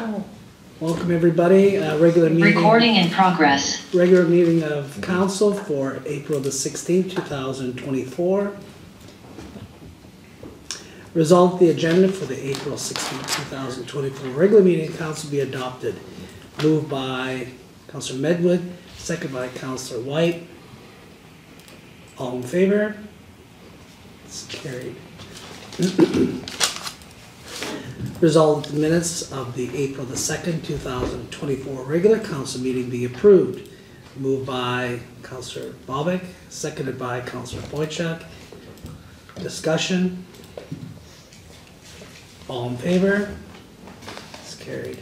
Welcome, everybody. Uh, Regular meeting. Recording in progress. Regular meeting of council for April the sixteenth, two thousand twenty-four. Resolve the agenda for the April sixteenth, two thousand twenty-four regular meeting of council be adopted. Moved by Councilor Medwid, second by Councilor Whyte. All in favor? It's carried. Resolved the minutes of the April the second, two thousand twenty-four regular council meeting be approved. Moved by Councilor Bobick, seconded by Councilor Boychuk. Discussion? All in favor? It's carried.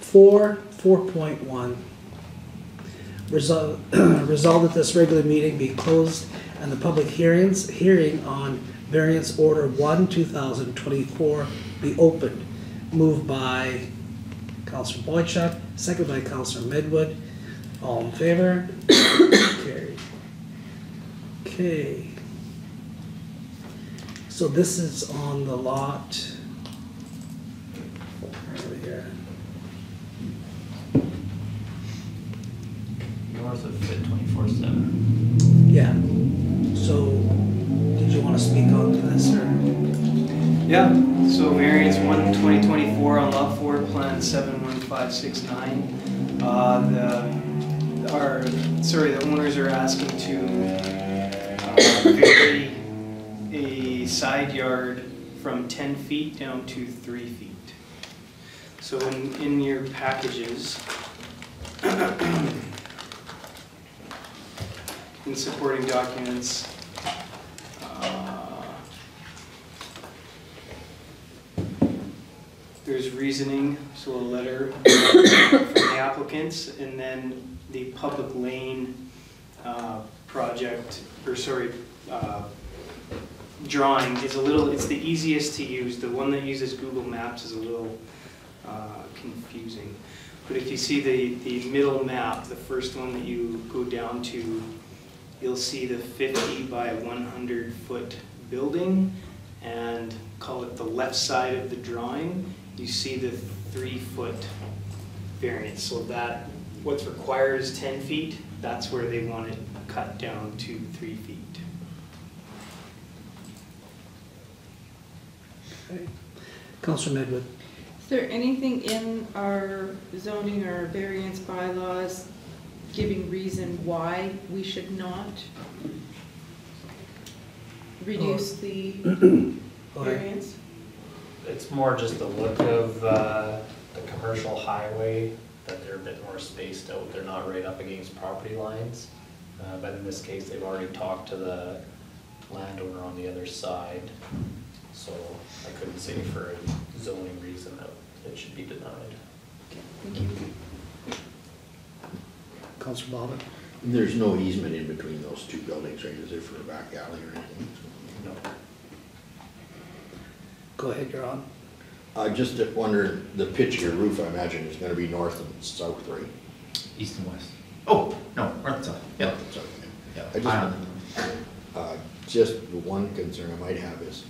Four, four point one. Resolve, resolve that this regular meeting be closed and the public hearings, hearing on variance order one, two thousand twenty-four be opened. Moved by Councilor Boychuk, second by Councilor Medwid. All in favor? Carried. Okay. So this is on the lot. Where are we here? North of Fit twenty-four seven. Yeah. So, did you wanna speak on to this or? Yeah, so variance one, twenty twenty-four on lot four, plan seven one five six nine. Uh, the, our, sorry, the owners are asking to, uh, vary a side yard from ten feet down to three feet. So in, in your packages, in supporting documents, There's reasoning, so a letter from the applicants, and then the public lane uh, project, or sorry, uh, drawing is a little, it's the easiest to use. The one that uses Google Maps is a little uh, confusing. But if you see the, the middle map, the first one that you go down to, you'll see the 50 by 100 foot building, and call it the left side of the drawing, you see the three foot variance. So that, what's required is 10 feet, that's where they want it cut down to three feet. Okay. Counselor Medwid? Is there anything in our zoning or variance bylaws giving reason why we should not reduce oh. the variance? It's more just the look of, uh, the commercial highway, that they're a bit more spaced out, they're not right up against property lines. Uh, but in this case, they've already talked to the landowner on the other side, so I couldn't say for a zoning reason that it should be denied. Okay. Thank you. Counselor Bobick? There's no easement in between those two buildings, right, is there for a back alley or anything? No. Go ahead, you're on. I just wonder, the pitch of your roof, I imagine, is gonna be north and south, right? East and west. Oh, no, north and south. Yeah, South, yeah. I just- Island. Uh, Just the one concern I might have is,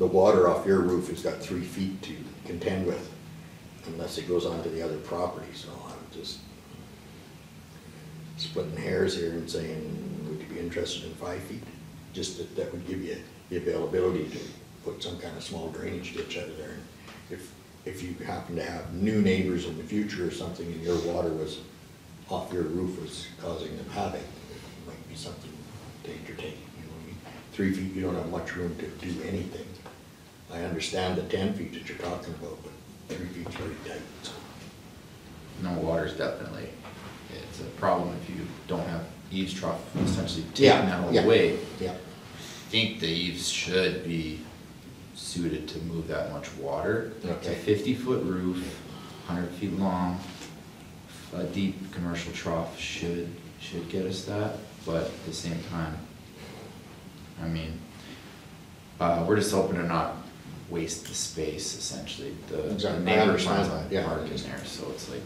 the water off your roof has got three feet to contend with, unless it goes onto the other property, so I'm just splitting hairs here and saying, would you be interested in five feet? Just that, that would give you the availability to put some kind of small drainage ditch out of there. And If, if you happen to have new neighbors in the future or something, and your water was, off your roof was causing them havoc, it might be something to entertain, you know what I mean? Three feet, you don't have much room to do anything. I understand the ten feet that you're talking about, but three feet's very tight, so. No water's definitely, it's a problem if you don't have eaves trough essentially Yeah, taking that all yeah. away. Yeah, I think the eaves should be suited to move that much water. It's a Okay. fifty foot roof, hundred feet long, a deep commercial trough should, should get us that, but at the same time, I mean, uh, we're just hoping to not waste the space essentially. The- The Exactly. I neighbor understand that, on yeah. parking there, so it's like,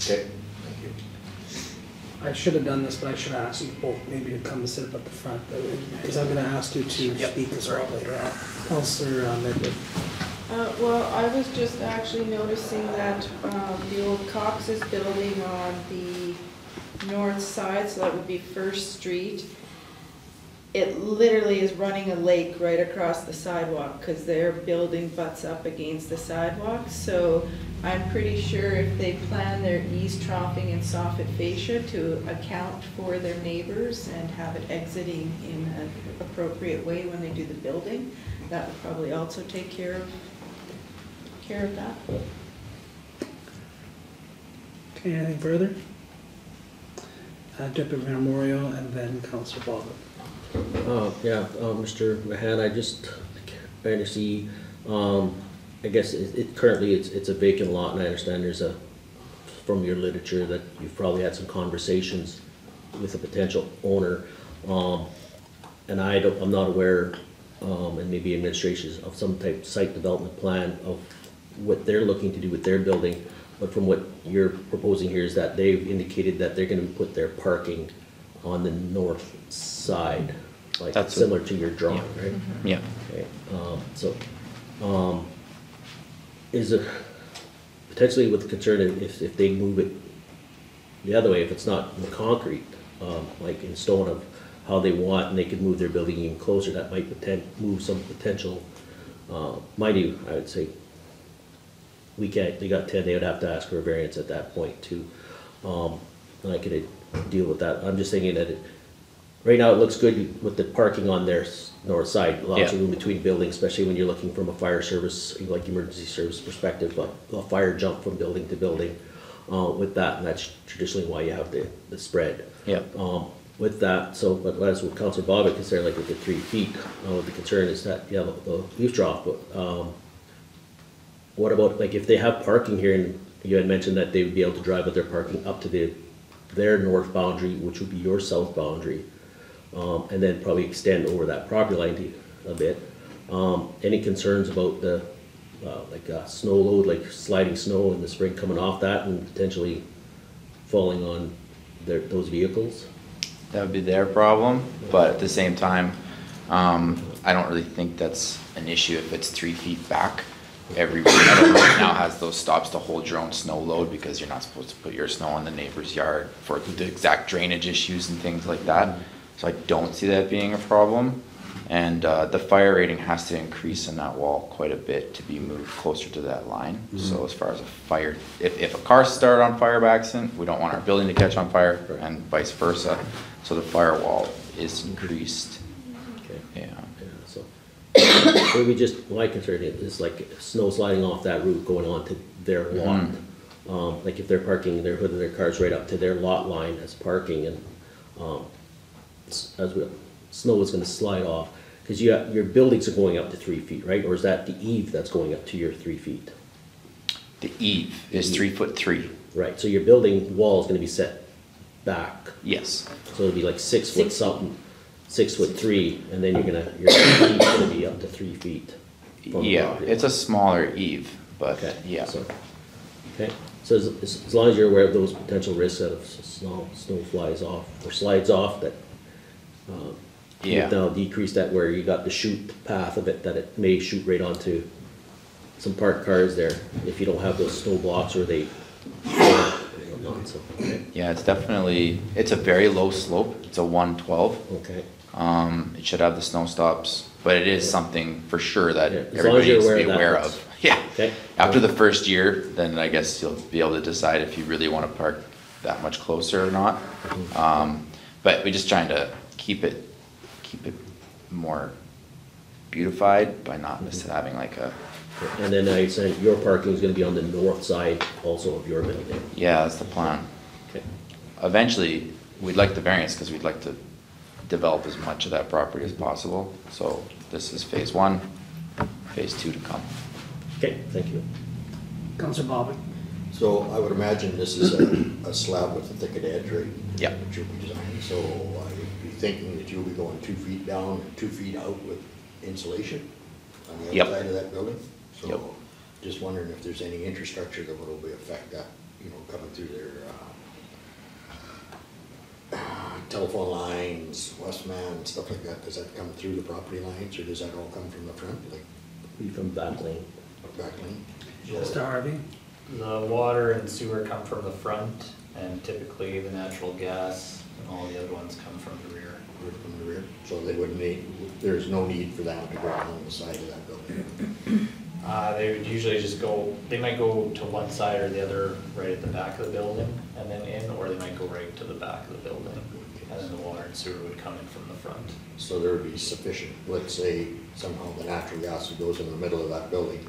okay, thank you. I should have done this, but I should have asked you both maybe to come and sit up at the front, because I'm gonna ask you to Yep, speak as sorry. well later on. Counselor uh, Medwid? Uh, Well, I was just actually noticing that um, the old Cox's building on the north side, so that would be First Street, it literally is running a lake right across the sidewalk, because their building butts up against the sidewalk. So I'm pretty sure if they plan their east troughing and soffit fascia to account for their neighbors and have it exiting in an appropriate way when they do the building, that would probably also take care of, care of that. Okay, anything further? Uh, Deputy Mayor Moriaux and then Councillor Baldwin. Uh, yeah, uh, Mr. Machan, I just, kind of see, um, I guess it, it currently, it's, it's a vacant lot, and I understand there's a, from your literature, that you've probably had some conversations with a potential owner. Um, and I don't, I'm not aware, um, and maybe administrations of some type of site development plan of what they're looking to do with their building. But from what you're proposing here is that they've indicated that they're gonna put their parking on the north side, like That's similar to your drawing, right? Yeah. Okay, um, so, um, is it potentially with the concern if, if they move it the other way, if it's not in concrete, um, like in stone of how they want, and they could move their building even closer, that might poten, move some potential, uh, mind you, I would say, we can't, they got ten, they would have to ask for a variance at that point too. Um, and I could deal with that, I'm just thinking that it, right now it looks good with the parking on their s- north side, lots of Yeah. room between buildings, especially when you're looking from a fire service, like emergency service perspective, a, a fire jump from building to building. Uh, with that, and that's traditionally why you have the, the spread. Yeah. Um, with that, so, but as with Councilor is there, like with the three feet, uh, the concern is that you have a, a leaf drop, but, um, what about, like, if they have parking here, and you had mentioned that they would be able to drive with their parking up to the, their north boundary, which would be your south boundary, um, and then probably extend over that property line a bit. Um, any concerns about the, uh, like, uh, snow load, like sliding snow in the spring coming off that and potentially falling on their, those vehicles? That would be their problem, but at the same time, um, I don't really think that's an issue if it's three feet back. Every, everyone now has those stops to hold your own snow load because you're not supposed to put your snow in the neighbor's yard for the exact drainage issues and things like that. So I don't see that being a problem. And, uh, the fire rating has to increase in that wall quite a bit to be moved closer to that line. So as far as a fire, if, if a car started on fire by accident, we don't want our building to catch on fire and vice versa. So the firewall is increased, Okay. yeah. Yeah, so, maybe just, my concern is like snow sliding off that route going on to their lot. Um, like if they're parking their hood of their cars right up to their lot line as parking and, um, as we, snow is gonna slide off, cause you, have- your buildings are going up to three feet, right? Or is that the eave that's going up to your three feet? The eave is three foot three, Right, so your building wall is gonna be set back, yes. so it'll be like six foot Six feet. something, six foot three, and then you're gonna, your eave's gonna be up to three feet. from the Yeah, property it's a line. smaller eave, but Okay. yeah. so- Okay, so as, as as long as you're aware of those potential risks that if s- snow, snow flies off or slides off, that, um, Yeah. now decreased that where you got the shoot path of it, that it may shoot right onto some parked cars there, if you don't have those snow blocks or they, whatnot, so, okay, Yeah, it's definitely, it's a very low slope, it's a one twelve. okay. Um, it should have the snow stops, but it is something for sure that Yeah, as long as everybody you're needs to aware be of that, aware that's- of. Yeah. Okay. After the first year, then I guess you'll be able to decide if you really wanna park that much closer or not. Mm-hmm. Um, but we're just trying to keep it, keep it more beautified by not just Mm-hmm. having like a, And then I said your parking is gonna be on the north side also of your building, yeah, that's the plan. okay? Eventually, we'd like the variance, cause we'd like to develop as much of that property as possible. So this is phase one, phase two to come. Okay, thank you. Councillor Bobick. So I would imagine this is a, a slab with a thicket edge, right? Yeah. That you'll be designing, so I'd be thinking that you'll be going two feet down, and two feet out with insulation on the Yep. outside of that building? Yep. So just wondering if there's any infrastructure that will be affect that, you know, coming through their, uh, telephone lines, Westman, stuff like that, does that come through the property lines, or does that all come from the front, like? You from back lane. back lane. Mr. Harvey? The water and sewer come from the front, and typically the natural gas and all the other ones come from the rear. From the rear, so they wouldn't need, there's no need for that to go along the side of that building. Uh, they would usually just go, they might go to one side or the other, right at the back of the building, and then in, or they might go right to the back of the building. And then the water and sewer would come in from the front. So there would be sufficient, let's say somehow the natural gas that goes in the middle of that building,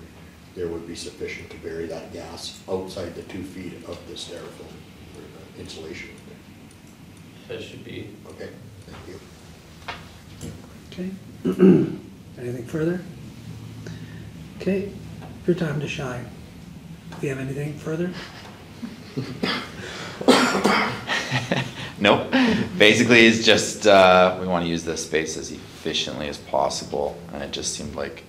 there would be sufficient to bury that gas outside the two feet of the styrofoam insulation. That should be, Okay. Okay. Anything further? Okay, your time to shine. Do you have anything further? Nope. Basically, it's just, uh, we wanna use the space as efficiently as possible, and it just seemed like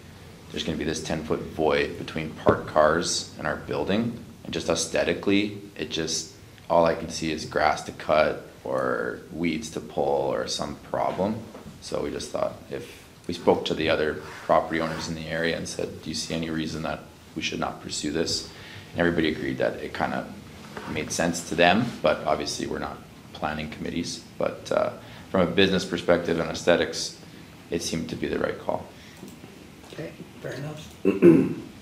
there's gonna be this ten-foot void between parked cars and our building, and just aesthetically, it just, all I can see is grass to cut, or weeds to pull, or some problem. So we just thought, if, we spoke to the other property owners in the area and said, do you see any reason that we should not pursue this? And everybody agreed that it kinda made sense to them, but obviously we're not planning committees. But uh, from a business perspective and aesthetics, it seemed to be the right call. Okay, fair enough.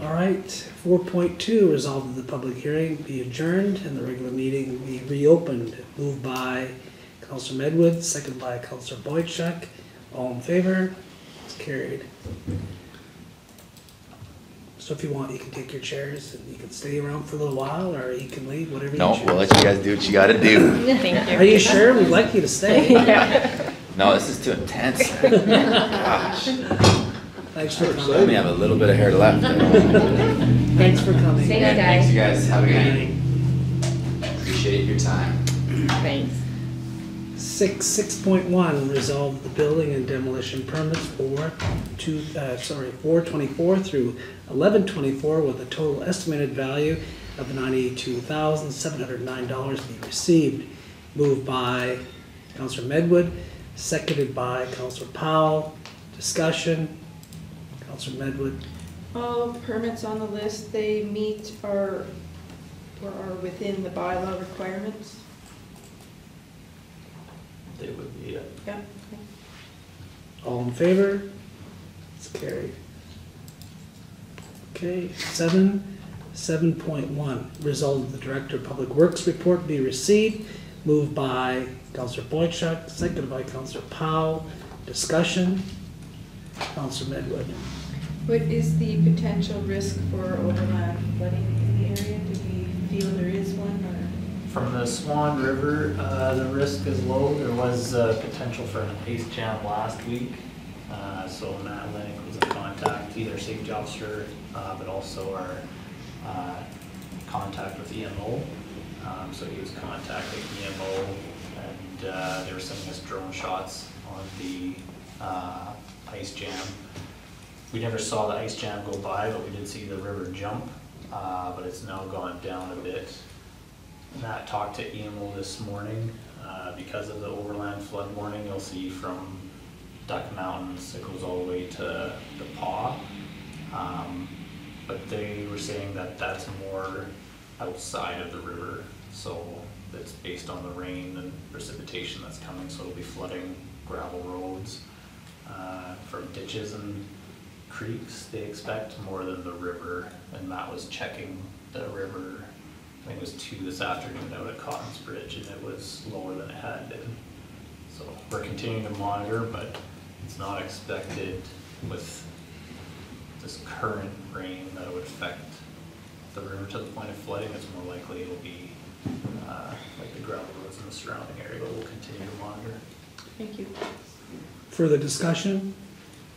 All right, four point two, resolve that the public hearing be adjourned and the regular meeting be reopened. Moved by Counselor Medwid, second by Counselor Boychuk. All in favor? It's carried. So if you want, you can take your chairs and you can stay around for a little while, or you can leave, whatever you No, choose. we'll let you guys do what you gotta do. Thank you. Are you sure? We'd like you to stay. No, this is too intense. Gosh, Thanks for I coming. only have a little bit of hair left. Thanks for coming. Thank Yeah, you, Thanks, you guys. Have a good evening. Appreciate your time. Thanks. Six, six point one, resolve the building and demolition permits for two, uh, sorry, four twenty-four through eleven twenty-four with a total estimated value of ninety-two thousand, seven hundred nine dollars be received. Moved by Counselor Medwid, seconded by Counselor Powell. Discussion. Counselor Medwid, All permits on the list, they meet or, or are within the bylaw requirements? they would be, uh, Yeah. all in favor? It's carried. Okay, seven, seven point one, result of the Director of Public Works report be received, moved by Counselor Boychuk, seconded by Counselor Powell. Discussion, Counselor Medwid. What is the potential risk for overland flooding in the area? Do we feel there is one or? From the Swan River, uh, the risk is low. There was, uh, potential for an ice jam last week. Uh, so Matt Lennick was in contact, either safety officer, uh, but also our, uh, contact with EMO. Um, so he was contacting EMO and, uh, they were sending us drone shots on the, ice jam. We never saw the ice jam go by, but we did see the river jump, uh, but it's now gone down a bit. Matt talked to EMO this morning, uh, because of the overland flood warning, you'll see from Duck Mountains, it goes all the way to the Pas. Um, but they were saying that that's more outside of the river, so it's based on the rain and precipitation that's coming, so it'll be flooding gravel roads, uh, from ditches and creeks, they expect, more than the river. And Matt was checking the river I think it was two this afternoon out at Cotton's Bridge and it was lower than it had been. So we're continuing to monitor, but it's not expected with this current rain that it would affect the river to the point of flooding. It's more likely it'll be, uh, like the gravel roads in the surrounding area, but we'll continue to monitor. Thank you. Further discussion?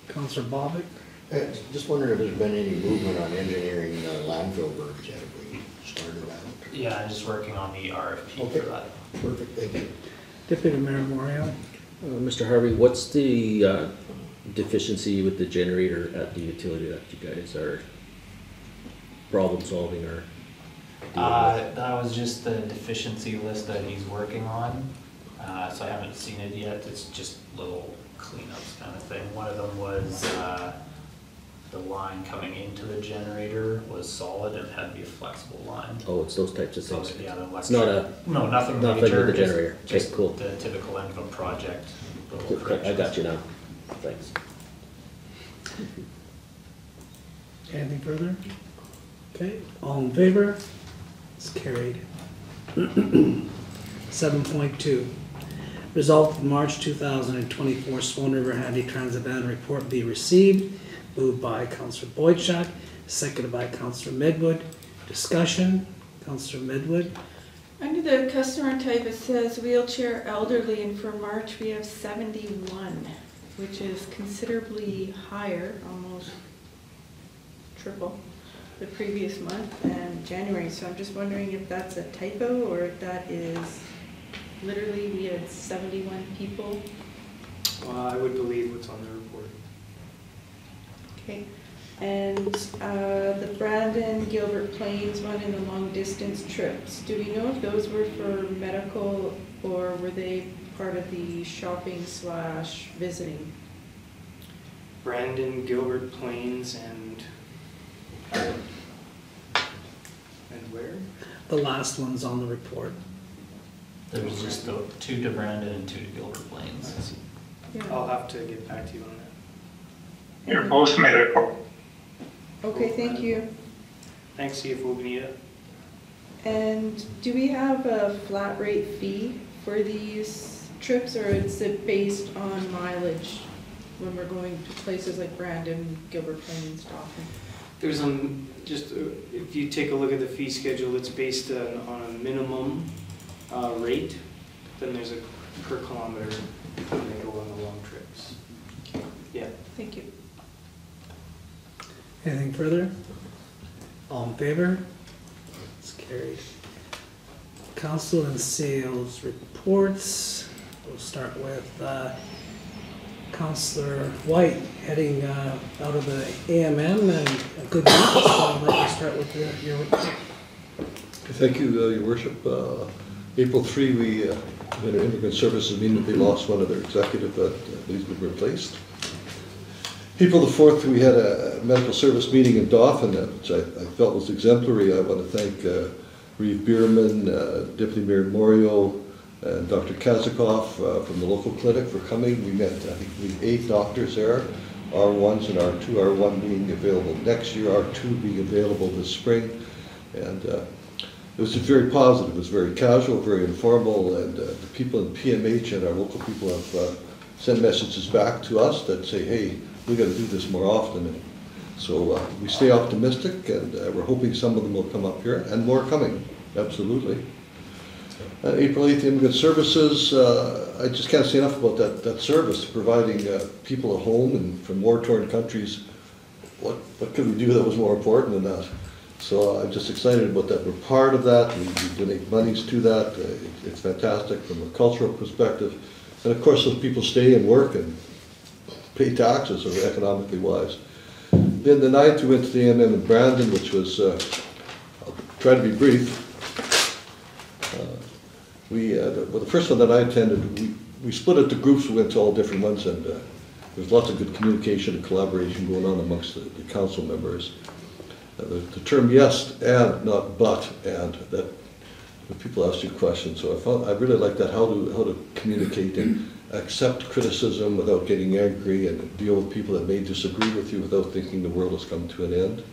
Councillor Bobick? Uh, Just wondering if there's been any movement on engineering uh, landfill berms yet, have we started that? Yeah, I'm just working on the RFP Okay. for that. Perfect, thank you. Deputy Mayor Moriaux? Uh, Mr. Harvey, what's the uh, deficiency with the generator at the utility that you guys are problem solving or? dealing Uh, with? that was just the deficiency list that he's working on, uh, so I haven't seen it yet, it's just little cleanups kind of thing. One of them was, uh, the line coming into the generator was solid and had to be a flexible line. Oh, it's those types of So, things. yeah, the It's not a, no, nothing nothing major, with the just- generator. Okay, Just cool. the typical end of a project. little I got corrections. you now. Thanks. Anything further? Okay, all in favor? It's carried. Seven point two, resolved in March two thousand and twenty-four Swan River Handy Transit Van report be received. Moved by Counselor Boychuk, seconded by Counselor Medwid. Discussion, Counselor Medwid. Under the customer type, it says wheelchair elderly, and for March, we have seventy-one, which is considerably higher, almost triple the previous month and January. So I'm just wondering if that's a typo, or if that is literally, we had seventy-one people. Uh, I would believe what's on the report. Okay, and uh, the Brandon Gilbert Plains one and the long distance trips, do we know if those were for medical or were they part of the shopping slash visiting? Brandon, Gilbert Plains, and, and where? The last one's on the report. There was just the two to Brandon and two to Gilbert Plains. I'll have to get back to you on that. You're both medical. Okay, thank you. Thanks, CFO Gnida. And do we have a flat rate fee for these trips or is it based on mileage when we're going to places like Brandon, Gilbert Plains, Dauphin? There's um, just, uh, if you take a look at the fee schedule, it's based on, on a minimum, uh, rate. Then there's a per kilometer when they go on the long trips. Yeah. Thank you. Anything further? All in favor? It's carried. Council and sales reports. We'll start with uh, Councillor Whyte heading uh, out of the AMM and a good week. So I'll start with the- your report. Thank you, uh, your worship. Uh, April 3, we uh, had an immigrant services meeting, they lost one of their executive but uh, needs to be replaced. April the 4th, we had a medical service meeting in Dauphin, uh, which I I felt was exemplary. I want to thank uh, Reeve Bierman, uh, Deputy Mayor Moriaux, and Dr. Kazikoff uh, from the local clinic for coming. We met, I think, we eight doctors there, R1s and R2, R1 being available next year, R2 being available this spring. And uh, it was very positive, it was very casual, very informal, and uh, the people in PMH and our local people have uh, sent messages back to us that say, hey, we gotta do this more often. So uh, we stay optimistic, and uh, we're hoping some of them will come up here, and more coming, absolutely. Uh, April 8th, Immigrant Services, uh, I just can't say enough about that, that service, providing uh, people a home and from war-torn countries. What, what could we do that was more important than that? So I'm just excited about that. We're part of that, we we donate monies to that. Uh, it- It's fantastic from a cultural perspective. And of course, those people stay and work and pay taxes, or economically wise. Then the ninth, we went to the AMM in Brandon, which was, uh, I'll try to be brief. Uh, We, uh, the- well, the first one that I attended, we, we split it to groups, we went to all different ones, and uh, there was lots of good communication and collaboration going on amongst the, the council members. Uh, The, the term yes and, not but and, that, people ask you questions, so I found, I really like that, how to, how to communicate and accept criticism without getting angry and deal with people that may disagree with you without thinking the world has come to an end.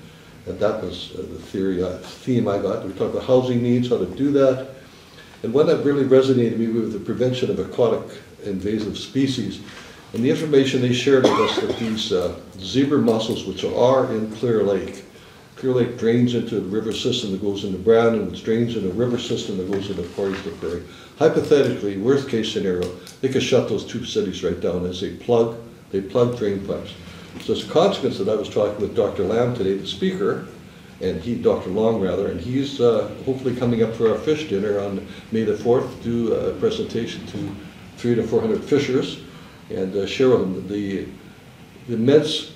And that was uh, the theory, uh, theme I got. We talked about housing needs, how to do that. And one that really resonated with me was the prevention of aquatic invasive species. And the information they shared with us that these uh, zebra mussels, which are in Clear Lake, Clear Lake drains into the river system that goes into Brown, and it drains into a river system that goes into Forest Prairie. Hypothetically, worst case scenario, they could shut those two cities right down as they plug, they plug drain pipes. So as a consequence that I was talking with Dr. Lamb today, the speaker, and he, Dr. Long rather, and he's uh, hopefully coming up for our fish dinner on May the 4th, do a presentation to three to 400 fishers and uh, share with them the, the immense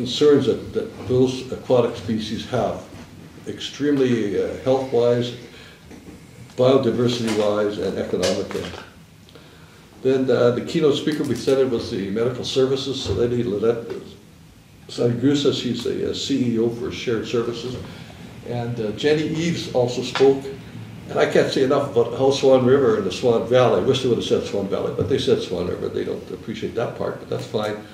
concerns that, that those aquatic species have, extremely uh, health-wise, biodiversity-wise, and economically. Then uh, the keynote speaker we it was the Medical Services, so need Lynette Sally Grusa, she's the CEO for Shared Services. And uh, Jenny Eves also spoke. And I can't say enough about how Swan River and the Swan Valley, I wish they would have said Swan Valley, but they said Swan River. They don't appreciate that part, but that's fine.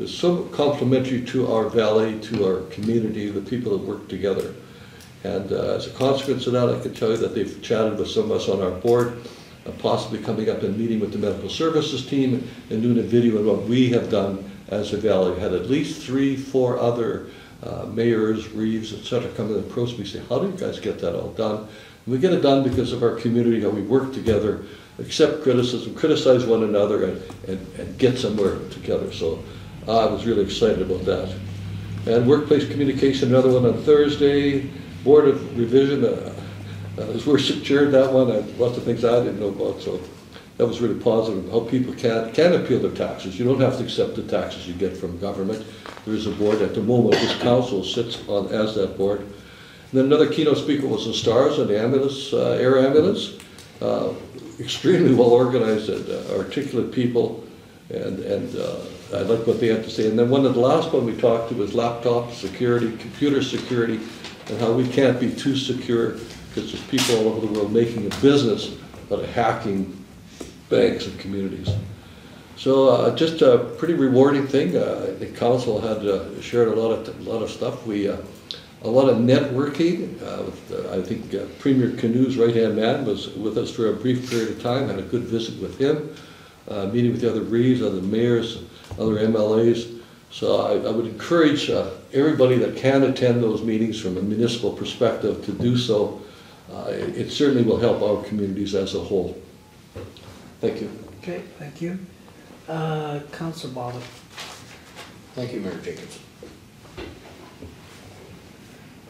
It's so complimentary to our valley, to our community, the people that work together. And uh, as a consequence of that, I can tell you that they've chatted with some of us on our board, uh, possibly coming up and meeting with the medical services team and doing a video on what we have done as a valley. We had at least three, four other uh, mayors, reeves, etc., come and approach me, say, how do you guys get that all done? And we get it done because of our community, how we work together, accept criticism, criticize one another, and, and, and get somewhere together. So I was really excited about that. And workplace communication, another one on Thursday. Board of Revision, uh, uh, as worship chaired that one, and lots of things I didn't know about, so that was really positive, how people can, can appeal their taxes. You don't have to accept the taxes you get from government. There is a board at the moment, this council sits on as that board. And then another keynote speaker was the STARS and the ambulance, uh, air ambulance. Uh, Extremely well organized and uh, articulate people, and, and uh, I like what they had to say. And then one of the last one we talked to was laptop security, computer security, and how we can't be too secure because there's people all over the world making a business out of hacking banks and communities. So uh, just a pretty rewarding thing. Uh, the council had uh, shared a lot of a lot of stuff. We uh, a lot of networking. Uh, with, uh, I think Premier Kinew's right hand man was with us for a brief period of time. Had a good visit with him, meeting with the other reeves, other mayors, other MLAs. So I, I would encourage uh, everybody that can attend those meetings from a municipal perspective to do so. Uh, it, it certainly will help our communities as a whole. Thank you. Okay, thank you. Uh, Counselor Bala. Thank you, Mayor Jacobs.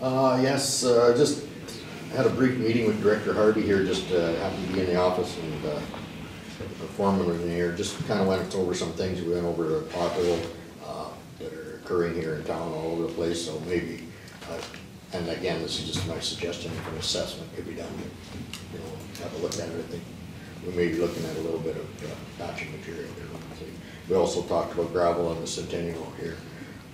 Uh, yes, uh, just had a brief meeting with Director Harvey here, just uh, happened to be in the office and, uh, the in here, just kind of went over some things, we went over the pothole, uh, that are occurring here in town all over the place, so maybe, uh, and again, this is just my suggestion, an assessment could be done, you know, have a look at it, I think we may be looking at a little bit of uh, patching material here. We also talked about gravel on the Centennial here.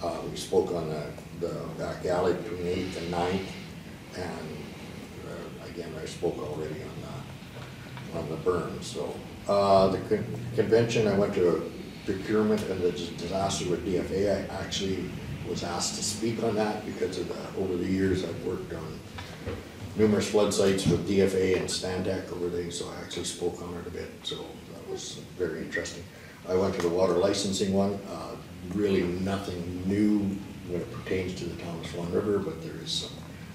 Uh, we spoke on the, the back alley between Eighth and Ninth, and, uh, again, I spoke already on the, on the burn, so. Uh, the con- convention, I went to procurement and the disaster with DFA, I actually was asked to speak on that because of the, over the years, I've worked on numerous flood sites with DFA and Stantec over there, so I actually spoke on it a bit, so that was very interesting. I went to the water licensing one, uh, really nothing new when it pertains to the Thomas Swan River, but there is some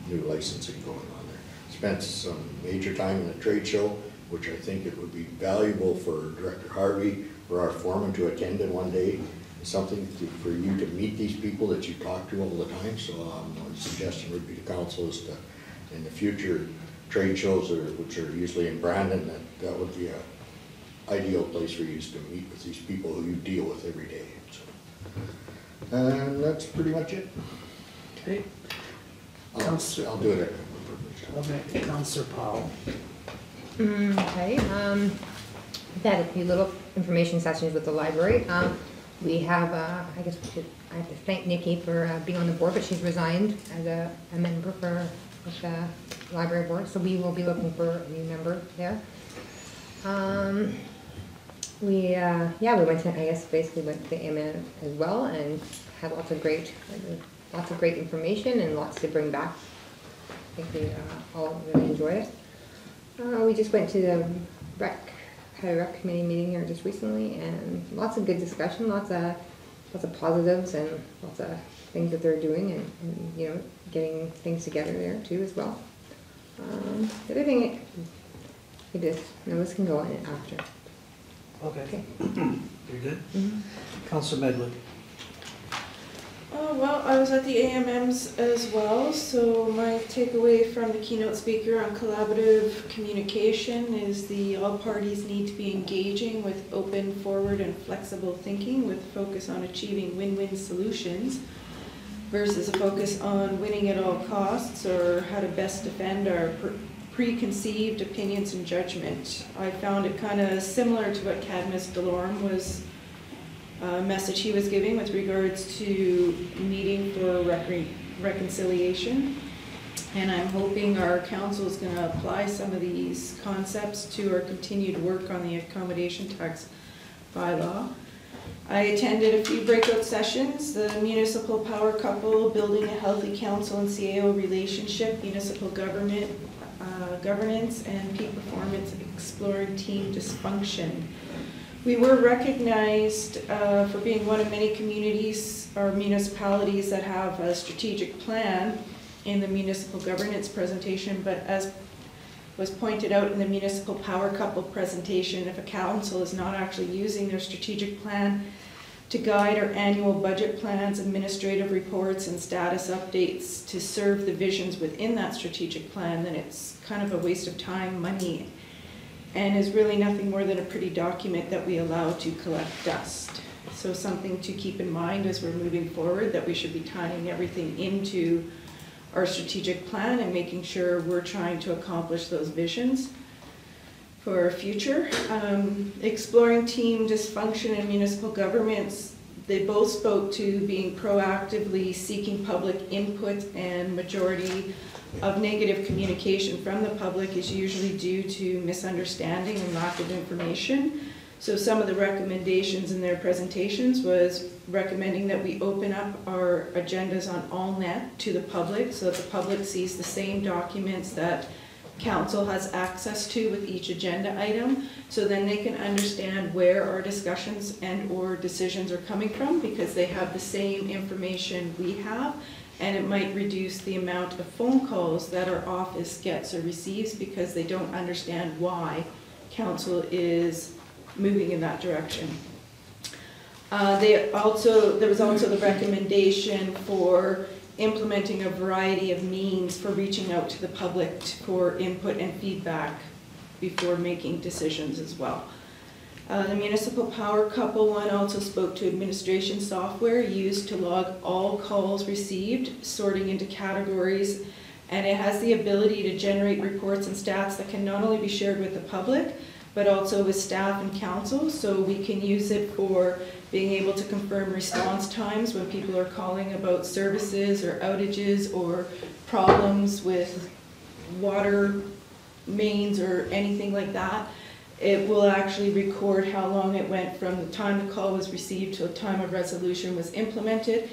new licensing going on there. Spent some major time in the trade show, which I think it would be valuable for Director Harvey, for our foreman to attend in one day, something to- for you to meet these people that you talk to all the time, so um, my suggestion would be to council is to in the future trade shows, are- which are usually in Brandon, that, that would be a ideal place for you to meet with these people who you deal with every day. so. And that's pretty much it. Okay, I'll, I'll do it. okay, Councilor Powell. Mm, Okay, um, had a few little information sessions with the library. Um, we have, uh, I guess we should, I have to thank Nikki for uh, being on the board, but she's resigned as a, a member for the library board, so we will be looking for a new member there. Um, we, uh, yeah, we went to, I guess, basically went to the AMM as well and had lots of great, lots of great information and lots to bring back. I think we, uh, all really enjoyed it. Uh, we just went to the rec, had a rec committee meeting here just recently and lots of good discussion, lots of, lots of positives and lots of things that they're doing and, and, you know, getting things together there too as well. Um, the other thing, it is, no, this can go in after. Okay, Okay. you're good? Mhm. Counselor Medwood. Oh, well, I was at the AMMs as well, so my takeaway from the keynote speaker on collaborative communication is the all parties need to be engaging with open, forward, and flexible thinking with focus on achieving win-win solutions versus a focus on winning at all costs or how to best defend our pre- preconceived opinions and judgment. I found it kind of similar to what Cadmus Delorme was uh, message he was giving with regards to meeting for reconciliation. And I'm hoping our council is gonna apply some of these concepts to our continued work on the accommodation tax bylaw. I attended a few breakout sessions, the municipal power couple, building a healthy council and CAO relationship, municipal government, uh, governance, and peak performance, exploring team dysfunction. We were recognized uh, for being one of many communities or municipalities that have a strategic plan in the municipal governance presentation, but as was pointed out in the municipal power couple presentation, if a council is not actually using their strategic plan to guide our annual budget plans, administrative reports, and status updates to serve the visions within that strategic plan, then it's kind of a waste of time, money, and is really nothing more than a pretty document that we allow to collect dust. So something to keep in mind as we're moving forward, that we should be tying everything into our strategic plan and making sure we're trying to accomplish those visions for our future. Um, exploring team dysfunction in municipal governments, they both spoke to being proactively seeking public input and majority of negative communication from the public is usually due to misunderstanding and lack of information. So some of the recommendations in their presentations was recommending that we open up our agendas on AllNet to the public so that the public sees the same documents that council has access to with each agenda item. So then they can understand where our discussions and or decisions are coming from because they have the same information we have. And it might reduce the amount of phone calls that our office gets or receives because they don't understand why council is moving in that direction. Uh, They also, there was also the recommendation for implementing a variety of means for reaching out to the public for input and feedback before making decisions as well. Uh, The municipal power couple one also spoke to administration software used to log all calls received, sorting into categories, and it has the ability to generate reports and stats that can not only be shared with the public, but also with staff and council, so we can use it for being able to confirm response times when people are calling about services or outages or problems with water mains or anything like that. It will actually record how long it went from the time the call was received to the time a resolution was implemented.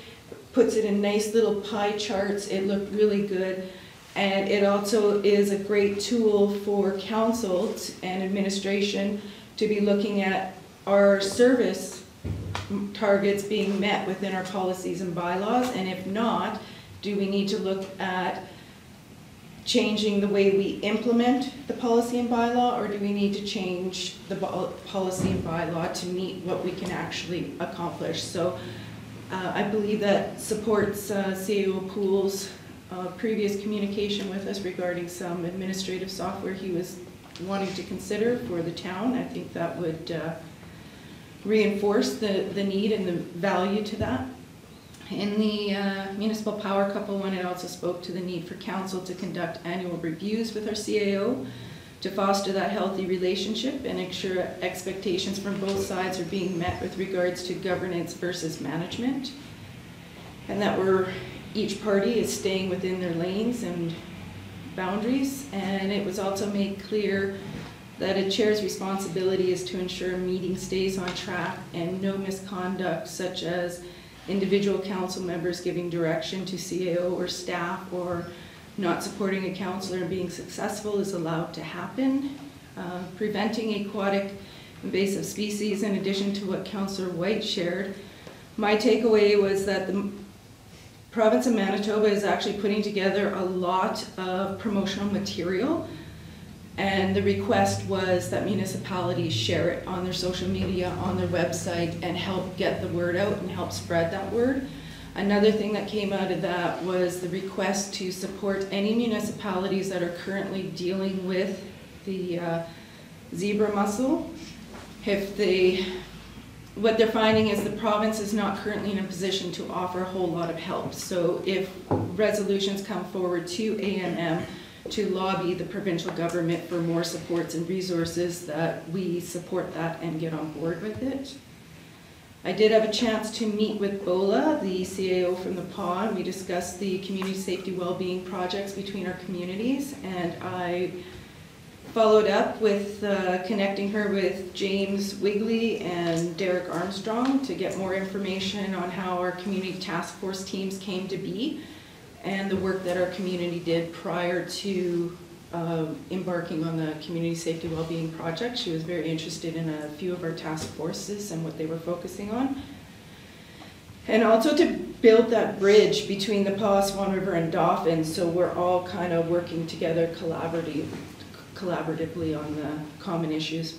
Puts it in nice little pie charts, it looked really good. And it also is a great tool for council and administration to be looking at our service targets being met within our policies and bylaws, and if not, do we need to look at changing the way we implement the policy and bylaw, or do we need to change the policy and bylaw to meet what we can actually accomplish? So uh, I believe that supports uh, CAO Poole's uh, previous communication with us regarding some administrative software he was wanting to consider for the town. I think that would uh, reinforce the, the need and the value to that. In the uh, municipal power couple one, it also spoke to the need for council to conduct annual reviews with our CAO to foster that healthy relationship and ensure expectations from both sides are being met with regards to governance versus management. And that we're, each party is staying within their lanes and boundaries. And it was also made clear that a chair's responsibility is to ensure a meeting stays on track and no misconduct such as individual council members giving direction to CAO or staff or not supporting a councillor and being successful is allowed to happen. Uh, preventing aquatic invasive species in addition to what Councillor Whyte shared. My takeaway was that the province of Manitoba is actually putting together a lot of promotional material and the request was that municipalities share it on their social media, on their website, and help get the word out and help spread that word. Another thing that came out of that was the request to support any municipalities that are currently dealing with the uh, zebra mussel. If they, what they're finding is the province is not currently in a position to offer a whole lot of help. So if resolutions come forward to AMM to lobby the provincial government for more supports and resources, that we support that and get on board with it. I did have a chance to meet with Bola, the CAO from the and we discussed the community safety well-being projects between our communities, and I followed up with uh, connecting her with James Wigley and Derek Armstrong to get more information on how our community task force teams came to be and the work that our community did prior to um, embarking on the Community Safety well-being Project. She was very interested in a few of our task forces and what they were focusing on. And also to build that bridge between the Pas, Swan River and Dauphin, so we're all kind of working together collaboratively, collaboratively on the common issues.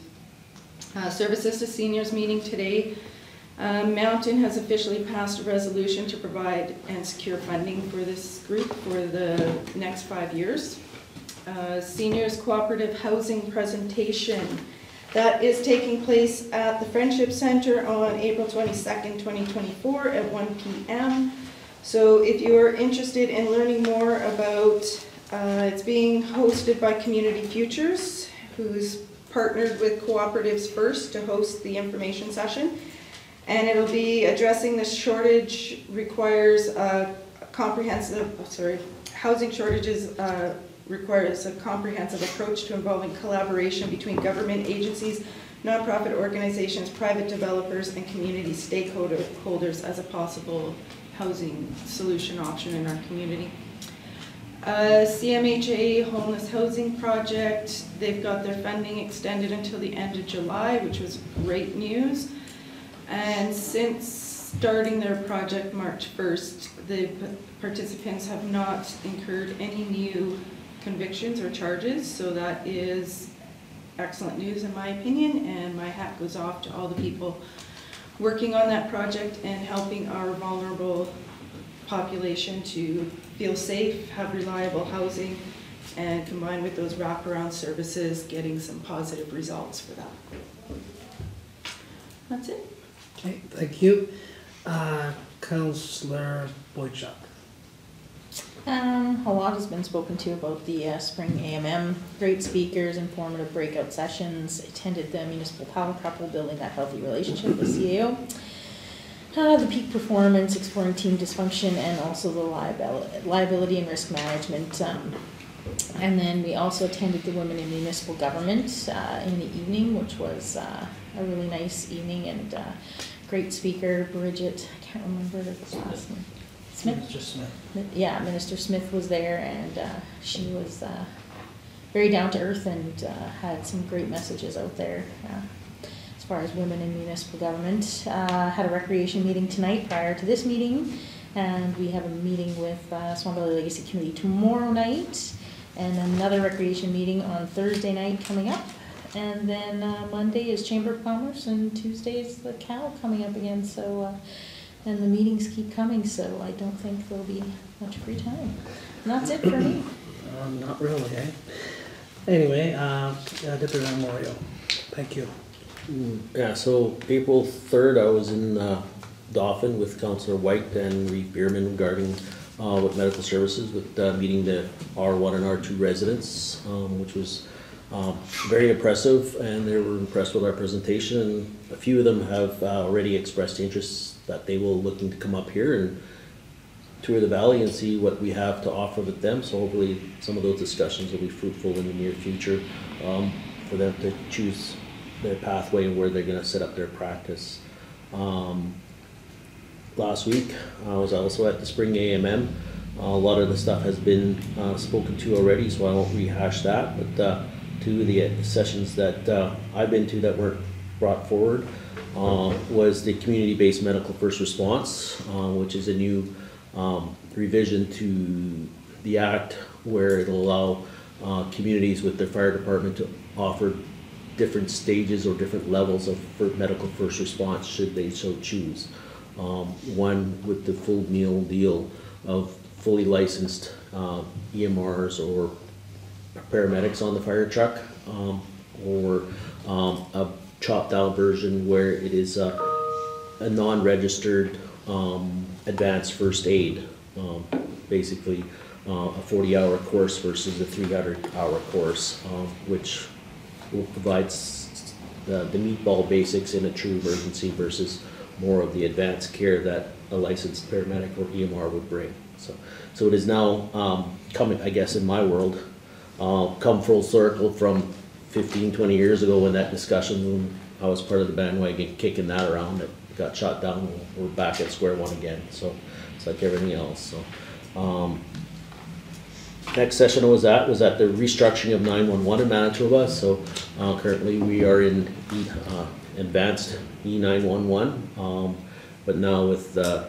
Uh, Services to Seniors meeting today. Uh, Mountain has officially passed a resolution to provide and secure funding for this group for the next five years. Uh, Seniors Cooperative Housing Presentation. That is taking place at the Friendship Center on April 22nd, 2024 at 1 PM. So if you are interested in learning more about, uh, it's being hosted by Community Futures, who's partnered with Cooperatives First to host the information session. And it'll be addressing the shortage requires a comprehensive, sorry, housing shortages uh, requires a comprehensive approach to involving collaboration between government agencies, nonprofit organizations, private developers, and community stakeholders as a possible housing solution option in our community. Uh, CMHA Homeless Housing Project, they've got their funding extended until the end of July, which was great news. And since starting their project March 1st, the participants have not incurred any new convictions or charges, so that is excellent news in my opinion, and my hat goes off to all the people working on that project and helping our vulnerable population to feel safe, have reliable housing, and combined with those wraparound services, getting some positive results for that. That's it. Okay, thank you. Uh, Counselor Boychuk. Um, a lot has been spoken to about the uh, spring AMM. Great speakers, informative breakout sessions. Attended the municipal power couple building that healthy relationship with CAO. Uh, the peak performance, exploring team dysfunction, and also the liability, liability and risk management. Um, and then we also attended the Women in Municipal Government uh, in the evening, which was uh, a really nice evening and uh, great speaker, Bridget. I can't remember her last name. Smith. Mr. Smith. Yeah, Minister Smith was there and uh, she was uh, very down to earth and uh, had some great messages out there uh, as far as women in municipal government. Uh, had a recreation meeting tonight prior to this meeting and we have a meeting with uh, Swan Valley Legacy Committee tomorrow night and another recreation meeting on Thursday night coming up. And then uh, Monday is Chamber of Commerce and Tuesday is the Cal coming up again. So uh, and the meetings keep coming, so I don't think there'll be much free time. And that's it for me. Um, not really, eh? Anyway, uh, uh, Deputy Mayor Moriaux, thank you. Yeah, so April third, I was in uh, Dauphin with Councillor Whyte and Reeve Bierman regarding uh, with medical services, with uh, meeting the R one and R two residents, um, which was um, very impressive, and they were impressed with our presentation. And a few of them have uh, already expressed interest that they will looking to come up here and tour the valley and see what we have to offer with them. So hopefully, some of those discussions will be fruitful in the near future um, for them to choose their pathway and where they're going to set up their practice. Um, last week, I was also at the spring AMM. Uh, a lot of the stuff has been uh, spoken to already, so I won't rehash that. But of the sessions that uh, I've been to that were brought forward uh, was the community-based medical first response, uh, which is a new um, revision to the act where it'll allow uh, communities with their fire department to offer different stages or different levels of medical first response should they so choose. Um, one with the full meal deal of fully licensed uh, EMRs or paramedics on the fire truck, um, or um, a chopped down version where it is a, a non-registered um, advanced first aid. Um, basically, uh, a 40 hour course versus a 300 hour course, um, which will provide the, the meatball basics in a true emergency versus more of the advanced care that a licensed paramedic or EMR would bring. So, so it is now um, coming, I guess, in my world, uh, come full circle from 15, 20 years ago when that discussion, when I was part of the bandwagon kicking that around, it got shot down. We're back at square one again. So it's like everything else. So. Um, Next session I was at was at the restructuring of nine-one-one in Manitoba, so, uh, currently we are in, uh, advanced E nine-one-one. Um, but now with, uh,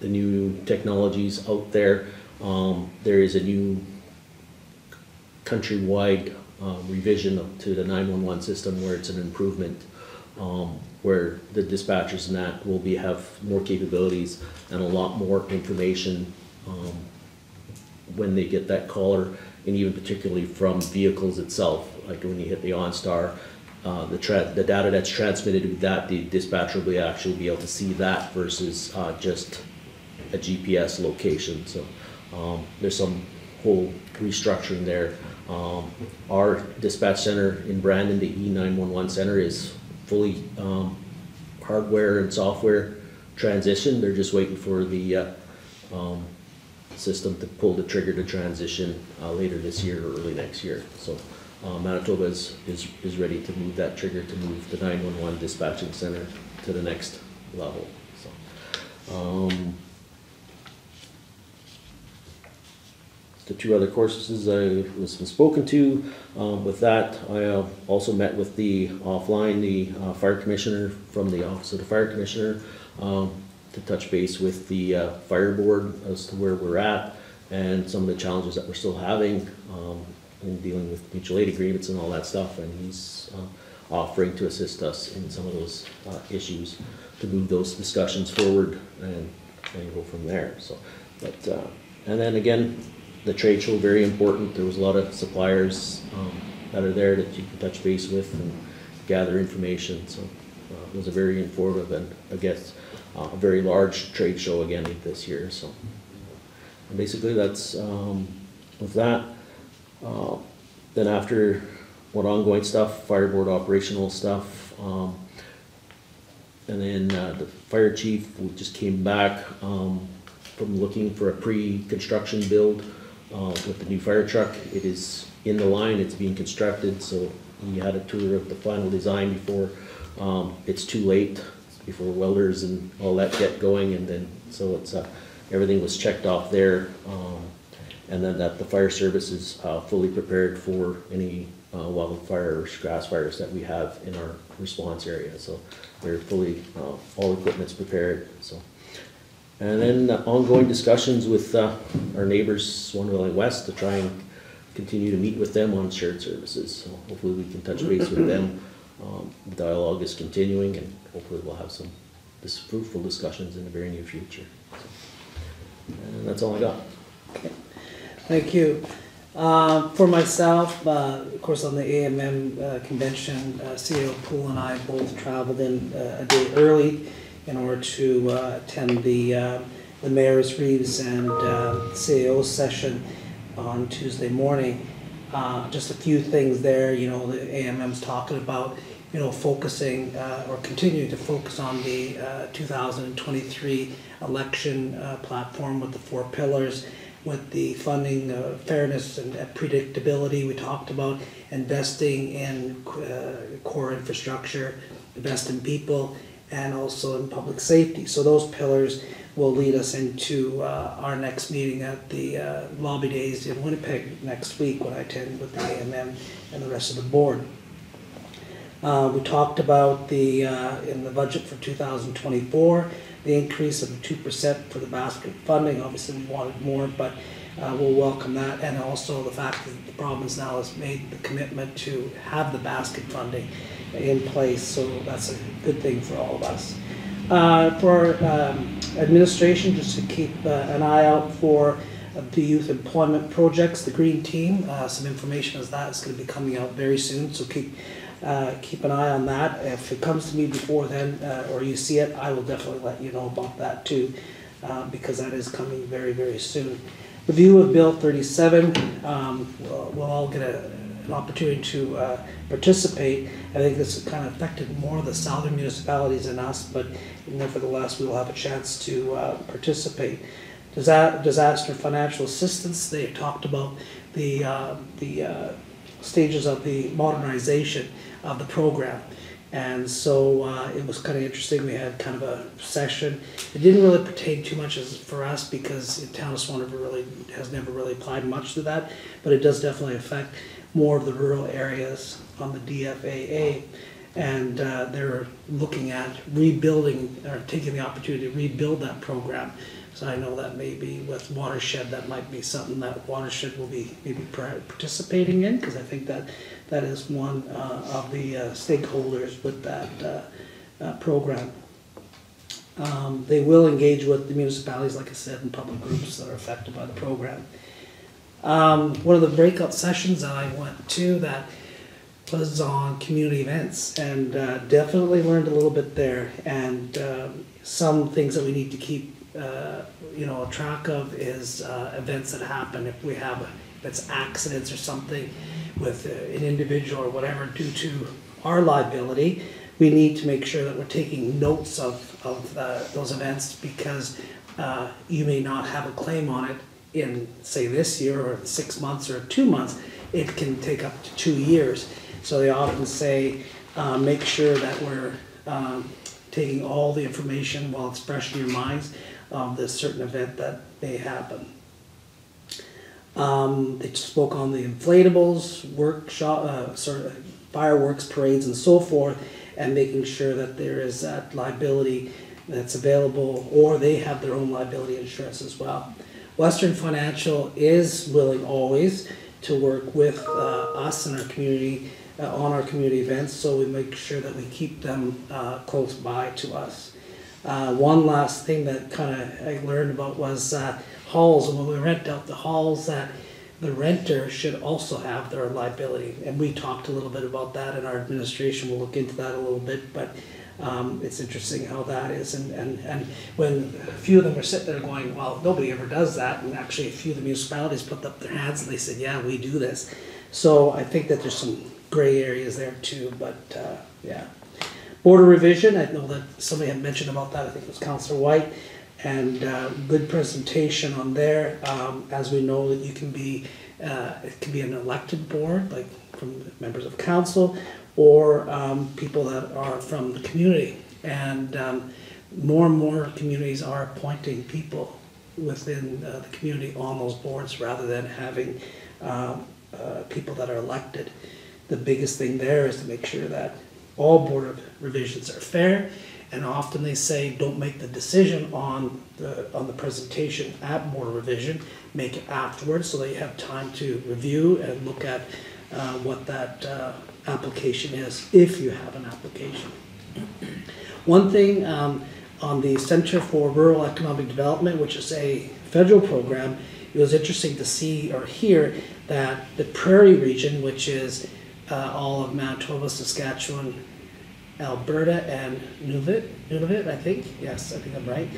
the new technologies out there, um, there is a new countrywide, uh, revision of- to the nine-one-one system where it's an improvement. Um, where the dispatchers and that will be, have more capabilities and a lot more information, um, when they get that caller, and even particularly from vehicles itself, like when you hit the OnStar, uh, the the data that's transmitted with that, the dispatcher will actually be able to see that versus, uh, just a GPS location, so, um, there's some whole restructuring there. Um, our dispatch center in Brandon, the E nine-one-one center is fully, um, hardware and software transition, they're just waiting for the, uh, um, system to pull the trigger to transition uh, later this year or early next year. So uh, Manitoba is, is, is ready to move that trigger to move the 911 dispatching center to the next level. So, the two other courses I was was spoken to. Um, with that, I uh, also met with the offline, the uh, fire commissioner from the office of the fire commissioner um, to touch base with the uh, fire board as to where we're at and some of the challenges that we're still having um, in dealing with mutual aid agreements and all that stuff. And he's uh, offering to assist us in some of those uh, issues to move those discussions forward and, and go from there. So, but uh, and then again, the trade show very important. There was a lot of suppliers um, that are there that you can touch base with and gather information. So uh, it was a very informative and I guess uh, a very large trade show again this year. So and basically that's um, with that. Uh, then after what ongoing stuff, fire board operational stuff. Um, and then uh, the fire chief just came back um, from looking for a pre-construction build uh, with the new fire truck. It is in the line, it's being constructed, so he had a tour of the final design before um, it's too late, before welders and all that get going, and then, so it's, uh, everything was checked off there. um, And then that the fire service is uh, fully prepared for any uh, wildfires, grass fires that we have in our response area. So they're fully, uh, all equipment's prepared, so. And then uh, ongoing discussions with uh, our neighbors, Swan Valley West, to try and continue to meet with them on shared services. So hopefully we can touch base with them. Um, the Dialogue is continuing and hopefully we'll have some dis- fruitful discussions in the very near future. So, And that's all I got. Okay. Thank you. Uh, For myself, uh, of course, on the AMM uh, convention, uh, CAO Poole and I both traveled in uh, a day early in order to uh, attend the uh, the mayor's Reeves and uh, CEO session on Tuesday morning. Uh, Just a few things there, you know, the AMM's talking about, you know, focusing uh, or continuing to focus on the uh, 2023 election uh, platform with the four pillars with the funding, fairness and predictability, we talked about investing in uh, core infrastructure, invest in people, and also in public safety. So those pillars will lead us into uh, our next meeting at the uh, lobby days in Winnipeg next week when I attend with the AMM and the rest of the board. Uh, We talked about the, uh, in the budget for 2024, the increase of 2% for the basket funding. Obviously, we wanted more, but uh, we'll welcome that. And also the fact that the province now has made the commitment to have the basket funding in place, so that's a good thing for all of us. Uh, For um, administration, just to keep uh, an eye out for uh, the youth employment projects, the green team, uh, some information as that is going to be coming out very soon, so keep, uh, keep an eye on that. If it comes to me before then, uh, or you see it, I will definitely let you know about that too, because that is coming very, very soon. Review of Bill thirty-seven, um, we'll, we'll all get a, an opportunity to uh, participate. I think this kind of affected more of the southern municipalities than us, but nevertheless, we will have a chance to uh, participate. Disa- Disaster financial assistance, they talked about the, uh, the stages of the modernization of the program. And so uh, it was kind of interesting. We had kind of a session. It didn't really pertain too much as for us because town of Swan River really has never really applied much to that, but it does definitely affect more of the rural areas on the DFAA. And uh, they're looking at rebuilding or taking the opportunity to rebuild that program. So I know that maybe with Watershed, that might be something that Watershed will be maybe participating in, because I think that that is one uh, of the uh, stakeholders with that uh, uh, program. Um, They will engage with the municipalities, like I said, and public groups that are affected by the program. Um, One of the breakout sessions that I went to that was on community events and uh, definitely learned a little bit there. And um, some things that we need to keep, uh, you know, track of is uh, events that happen. If we have, if it's accidents or something with uh, an individual or whatever due to our liability, we need to make sure that we're taking notes of, of uh, those events because uh, you may not have a claim on it in, say, this year or six months or two months. It can take up to two years. So they often say, uh, make sure that we're um, taking all the information while it's fresh in your minds of this certain event that may happen. Um, they spoke on the inflatables, workshop, uh, sort of fireworks, parades, and so forth, and making sure that there is that liability that's available, or they have their own liability insurance as well. Western Financial is willing always to work with uh, us and our community uh, on our community events, so we make sure that we keep them uh, close by to us. Uh, one last thing that kind of I learned about was uh, halls, and when we rent out the halls, that the renter should also have their liability. And we talked a little bit about that in our administration, we'll look into that a little bit, but um, it's interesting how that is. And, and, and when a few of them are sitting there going, well, nobody ever does that, and actually a few of the municipalities put up their hands and they said, yeah, we do this. So I think that there's some gray areas there too, but uh, yeah. Border revision, I know that somebody had mentioned about that, I think it was Councillor Whyte, and uh, good presentation on there. Um, As we know that you can be, uh, it can be an elected board, like from members of council, or um, people that are from the community. And um, more and more communities are appointing people within uh, the community on those boards rather than having um, uh, people that are elected. The biggest thing there is to make sure that all board of revisions are fair, and often they say, don't make the decision on the, on the presentation at board revision, make it afterwards, so that you have time to review and look at uh, what that uh, application is, if you have an application. One thing um, on the Center for Rural Economic Development, which is a federal program, it was interesting to see or hear that the prairie region, which is uh, all of Manitoba, Saskatchewan, Alberta, and Nunavut, Nunavut, I think, yes, I think I'm right,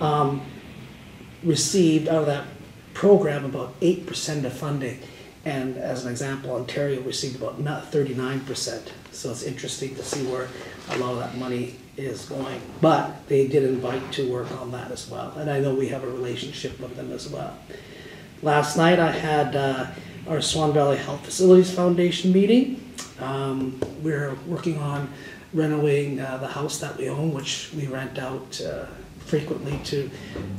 um, received out of that program about eight percent of funding. And as an example, Ontario received about not thirty-nine percent. So it's interesting to see where a lot of that money is going. But they did invite to work on that as well. And I know we have a relationship with them as well. Last night I had uh, our Swan Valley Health Facilities Foundation meeting. Um, We're working on renovating uh, the house that we own, which we rent out uh, frequently to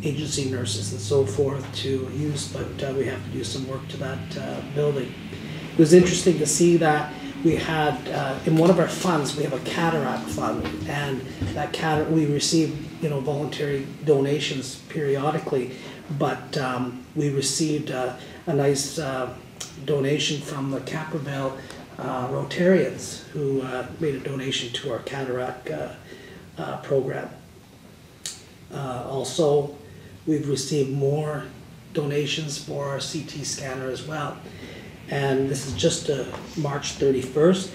agency nurses and so forth to use, but uh, we have to do some work to that uh, building. It was interesting to see that we had, uh, in one of our funds, we have a cataract fund, and that cat, we receive, you know, voluntary donations periodically, but um, we received a nice uh, donation from the Caperville uh, Rotarians, who uh, made a donation to our cataract program. Uh, Also, we've received more donations for our CT scanner as well. And this is just uh, March 31st,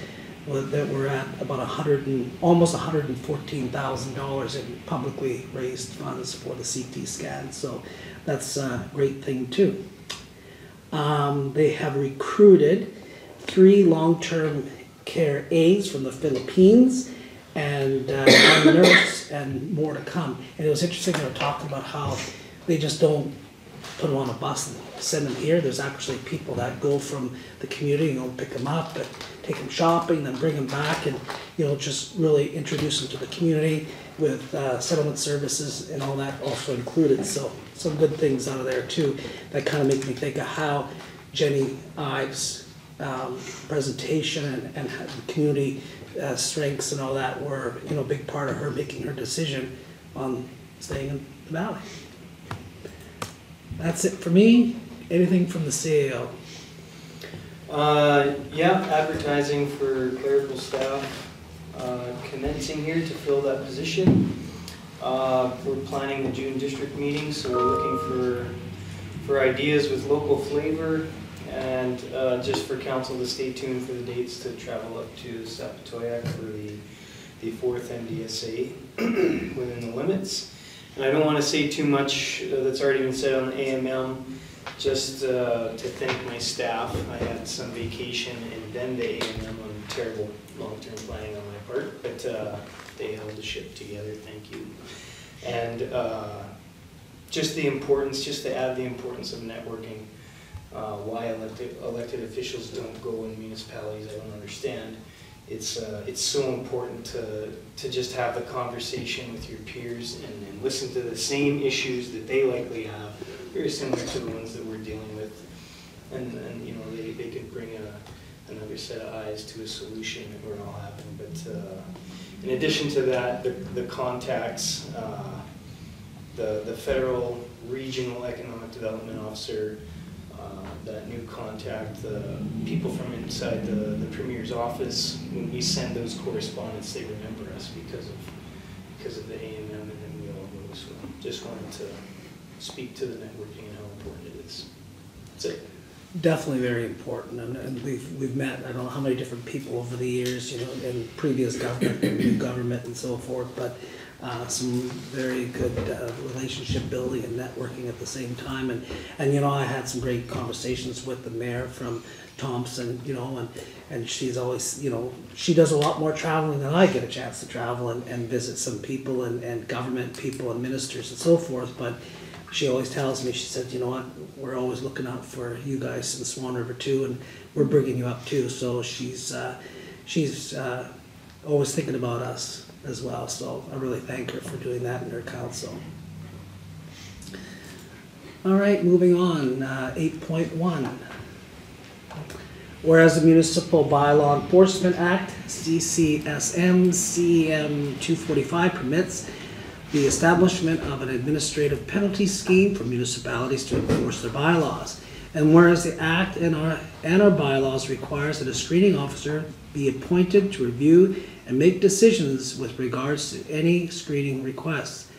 that we're at about 100 and, almost $114,000 in publicly raised funds for the CT scan. So that's a great thing too. Um, They have recruited three long-term care aides from the Philippines, and uh, and more to come. And it was interesting, they were talking about how they just don't put them on a bus and send them here. There's actually people that go from the community, and know, pick them up, and take them shopping, then bring them back, and, you know, just really introduce them to the community with uh, settlement services and all that also included. So some good things out of there too. That kind of make me think of how Jenny Ives' um, presentation and, and the community uh, strengths and all that were, you know, a big part of her making her decision on staying in the valley. That's it for me. Anything from the CAO? Uh, yeah, advertising for clerical staff, uh, commencing here to fill that position. Uh, we're planning the June district meeting, so we're looking for, for ideas with local flavor. And, uh, just for council to stay tuned for the dates to travel up to Sapotaweyak for the, the fourth MDSA within the limits. And I don't wanna say too much uh, that's already been said on the AMM, just uh, to thank my staff. I had some vacation and then the AMM on terrible long-term planning on my part, but uh, they held the ship together, thank you. And uh, just the importance, just to add the importance of networking, uh, why elected, elected officials don't go in municipalities, I don't understand. It's, uh, it's so important to, to just have the conversation with your peers and, and listen to the same issues that they likely have, very similar to the ones that we're dealing with. And, and, you know, they, they could bring a, another set of eyes to a solution that we're all having. But, uh, in addition to that, the, the contacts, uh, the, the federal regional economic development officer, that new contact, the people from inside the, the premier's office, when we send those correspondence, they remember us because of, because of the AMM and then we all go. So just wanted to speak to the networking and how important it is. That's it. Definitely very important, and, and we've, we've met, I don't know how many different people over the years, you know, in previous government, new government and so forth, but, uh, some very good, uh, relationship building and networking at the same time, and, and, you know, I had some great conversations with the mayor from Thompson, you know, and, and she's always, you know, she does a lot more traveling than I get a chance to travel and, and visit some people and, and government people and ministers and so forth, but she always tells me, she said, you know what, we're always looking out for you guys in Swan River too, and we're bringing you up too, so she's, uh, she's, uh, always thinking about us as well, so I really thank her for doing that in her council. All right, moving on, uh, eight point one. Whereas the Municipal Bylaw Enforcement Act, CCSM, CM two forty-five permits the establishment of an administrative penalty scheme for municipalities to enforce their bylaws. And whereas the act and our, and our bylaws requires that a screening officer be appointed to review and make decisions with regards to any screening requests.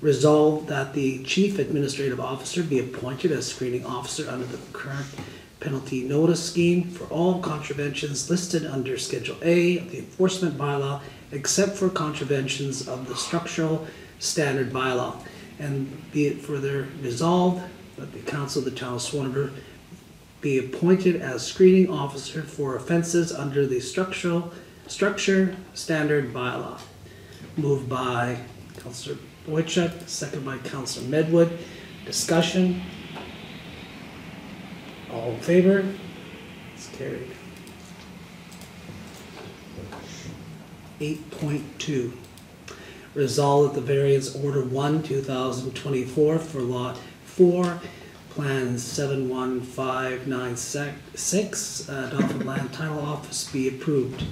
Resolved that the chief administrative officer be appointed as screening officer under the current penalty notice scheme for all contraventions listed under Schedule A of the enforcement bylaw, except for contraventions of the structural standard bylaw. And be it further resolved that the council of the town of Swan River be appointed as screening officer for offenses under the structural, structure standard bylaw. Moved by Councilor Boychuk, second by Councilor Medwid. Discussion. All in favor? It's carried. Eight point two. Resolved that the variance order one, two thousand twenty-four for lot four, plan seven one five nine six, uh, Dauphin Land Title Office be approved.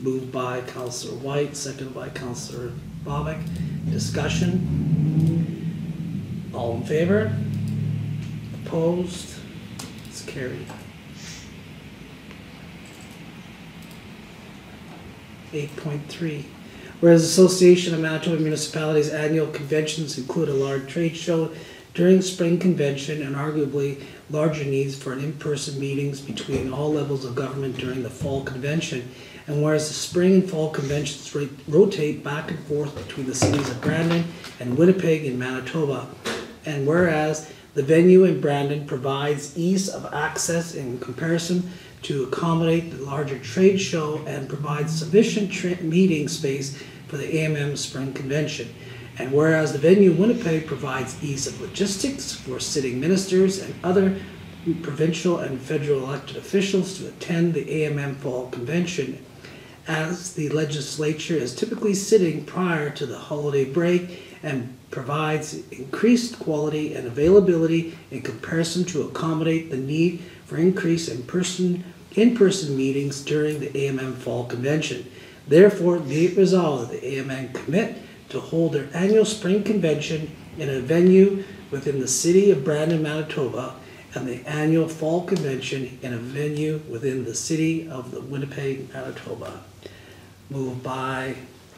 Moved by Counselor Whyte, seconded by Counselor Bobick. Discussion? All in favor? Opposed? It's carried. Eight point three. Whereas Association of Manitoba Municipalities annual conventions include a large trade show during spring convention and arguably larger needs for in-person meetings between all levels of government during the fall convention. And whereas the spring and fall conventions rotate back and forth between the cities of Brandon and Winnipeg in Manitoba. And whereas The venue in Brandon provides ease of access in comparison to accommodate the larger trade show and provides sufficient meeting space for the AMM Spring Convention. And whereas the venue in Winnipeg provides ease of logistics for sitting ministers and other provincial and federal elected officials to attend the AMM Fall Convention, as the legislature is typically sitting prior to the holiday break and provides increased quality and availability in comparison to accommodate the need for increase in person, in-person meetings during the AMM Fall Convention. Therefore, be it resolved that the AMM commit to hold their annual spring convention in a venue within the city of Brandon, Manitoba, and the annual fall convention in a venue within the city of the Winnipeg, Manitoba. Moved by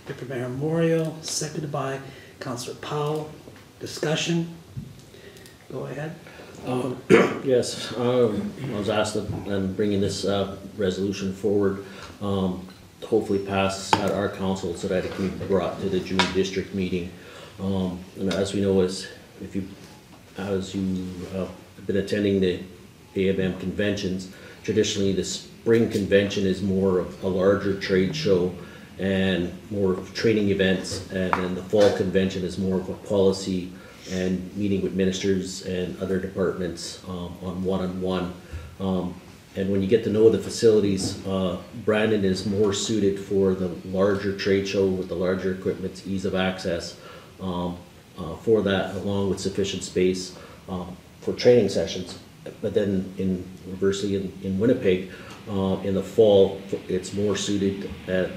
Deputy Mayor Moriaux, seconded by Councillor Powell. Discussion? Go ahead. Um, Yes, um, I was asked, to- I'm bringing this uh, resolution forward, um, hopefully pass at our council so that it can be brought to the June district meeting. Um, And as we know, as, if you, as you uh, have been attending the AMM conventions, traditionally, the spring convention is more of a larger trade show and more training events, and then the fall convention is more of a policy and meeting with ministers and other departments um, on one-on-one. Um, And when you get to know the facilities, uh, Brandon is more suited for the larger trade show with the larger equipment, ease of access um, uh, for that, along with sufficient space um, for training sessions. But then in, reversely in in Winnipeg, uh, in the fall, it's more suited at,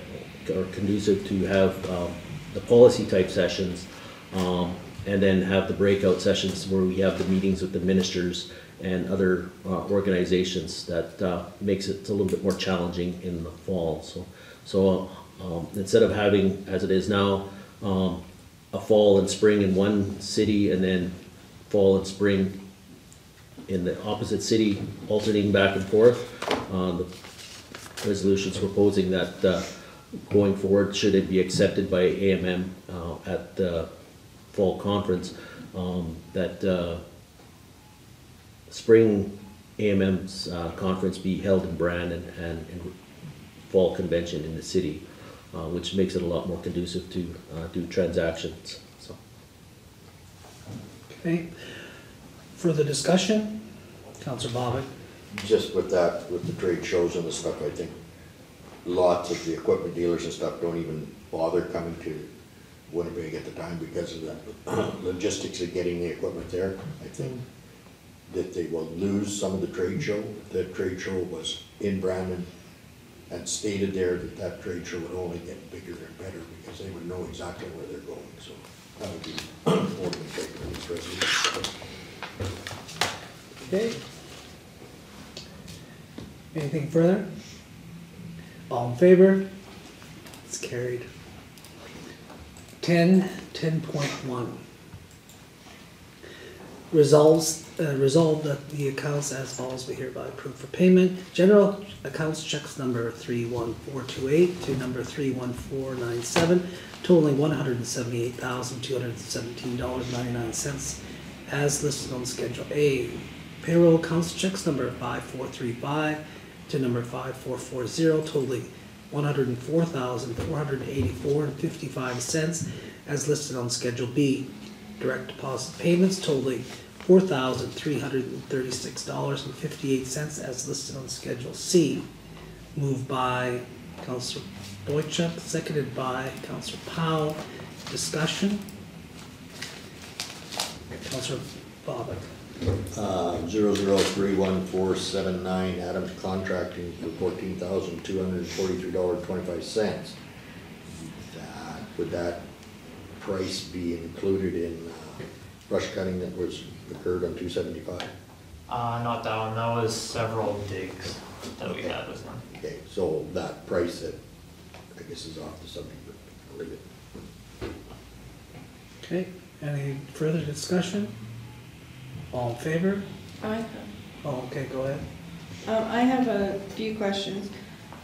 or conducive to have um, the policy type sessions um, and then have the breakout sessions where we have the meetings with the ministers and other uh, organizations that uh, makes it a little bit more challenging in the fall. So, so um, instead of having, as it is now, um, a fall and spring in one city and then fall and spring in the opposite city, alternating back and forth, uh, the resolution's proposing that uh, going forward, should it be accepted by AMM uh, at the fall conference, um, that uh, spring AMM's uh, conference be held in Brandon and, and fall convention in the city, uh, which makes it a lot more conducive to uh, do transactions, so. Okay. Further discussion? Councillor Bobick? Just with that, with the trade shows and the stuff, I think lots of the equipment dealers and stuff don't even bother coming to Winnipeg at the time because of the logistics of getting the equipment there. I think that they will lose some of the trade show. The trade show was in Brandon and stated there that that trade show would only get bigger and better because they would know exactly where they're going, so that would be more than favorable to this resolution. Okay. Anything further? All in favor? It's carried. 10, 10.1. Resolves, uh, resolved that the accounts as follows be hereby approved for payment. General accounts checks number three one four two eight to number three one four nine seven totaling one hundred and seventy-eight thousand, two hundred and seventeen dollars, ninety-nine cents as listed on Schedule A. Payroll accounts checks number five four three five to number five four four zero totaling one hundred and four thousand, four hundred and eighty-four and fifty-five cents as listed on Schedule B. Direct deposit payments totaling four thousand, three hundred and thirty-six dollars and fifty-eight cents as listed on Schedule C. Moved by Counselor Boychuk, seconded by Counselor Powell. Discussion? Counselor Bobick. Uh, zero zero three one four seven nine, Adams Contracting for fourteen thousand two hundred and forty-three dollars twenty-five cents. That, would that price be included in uh, brush cutting that was occurred on two seventy-five? Uh, not that one, that was several digs that we had with them. Okay, so that price that, I guess is off the subject, but I'll leave it. Okay, any further discussion? All in favor? I, Oh, okay, go ahead. um, I have a few questions.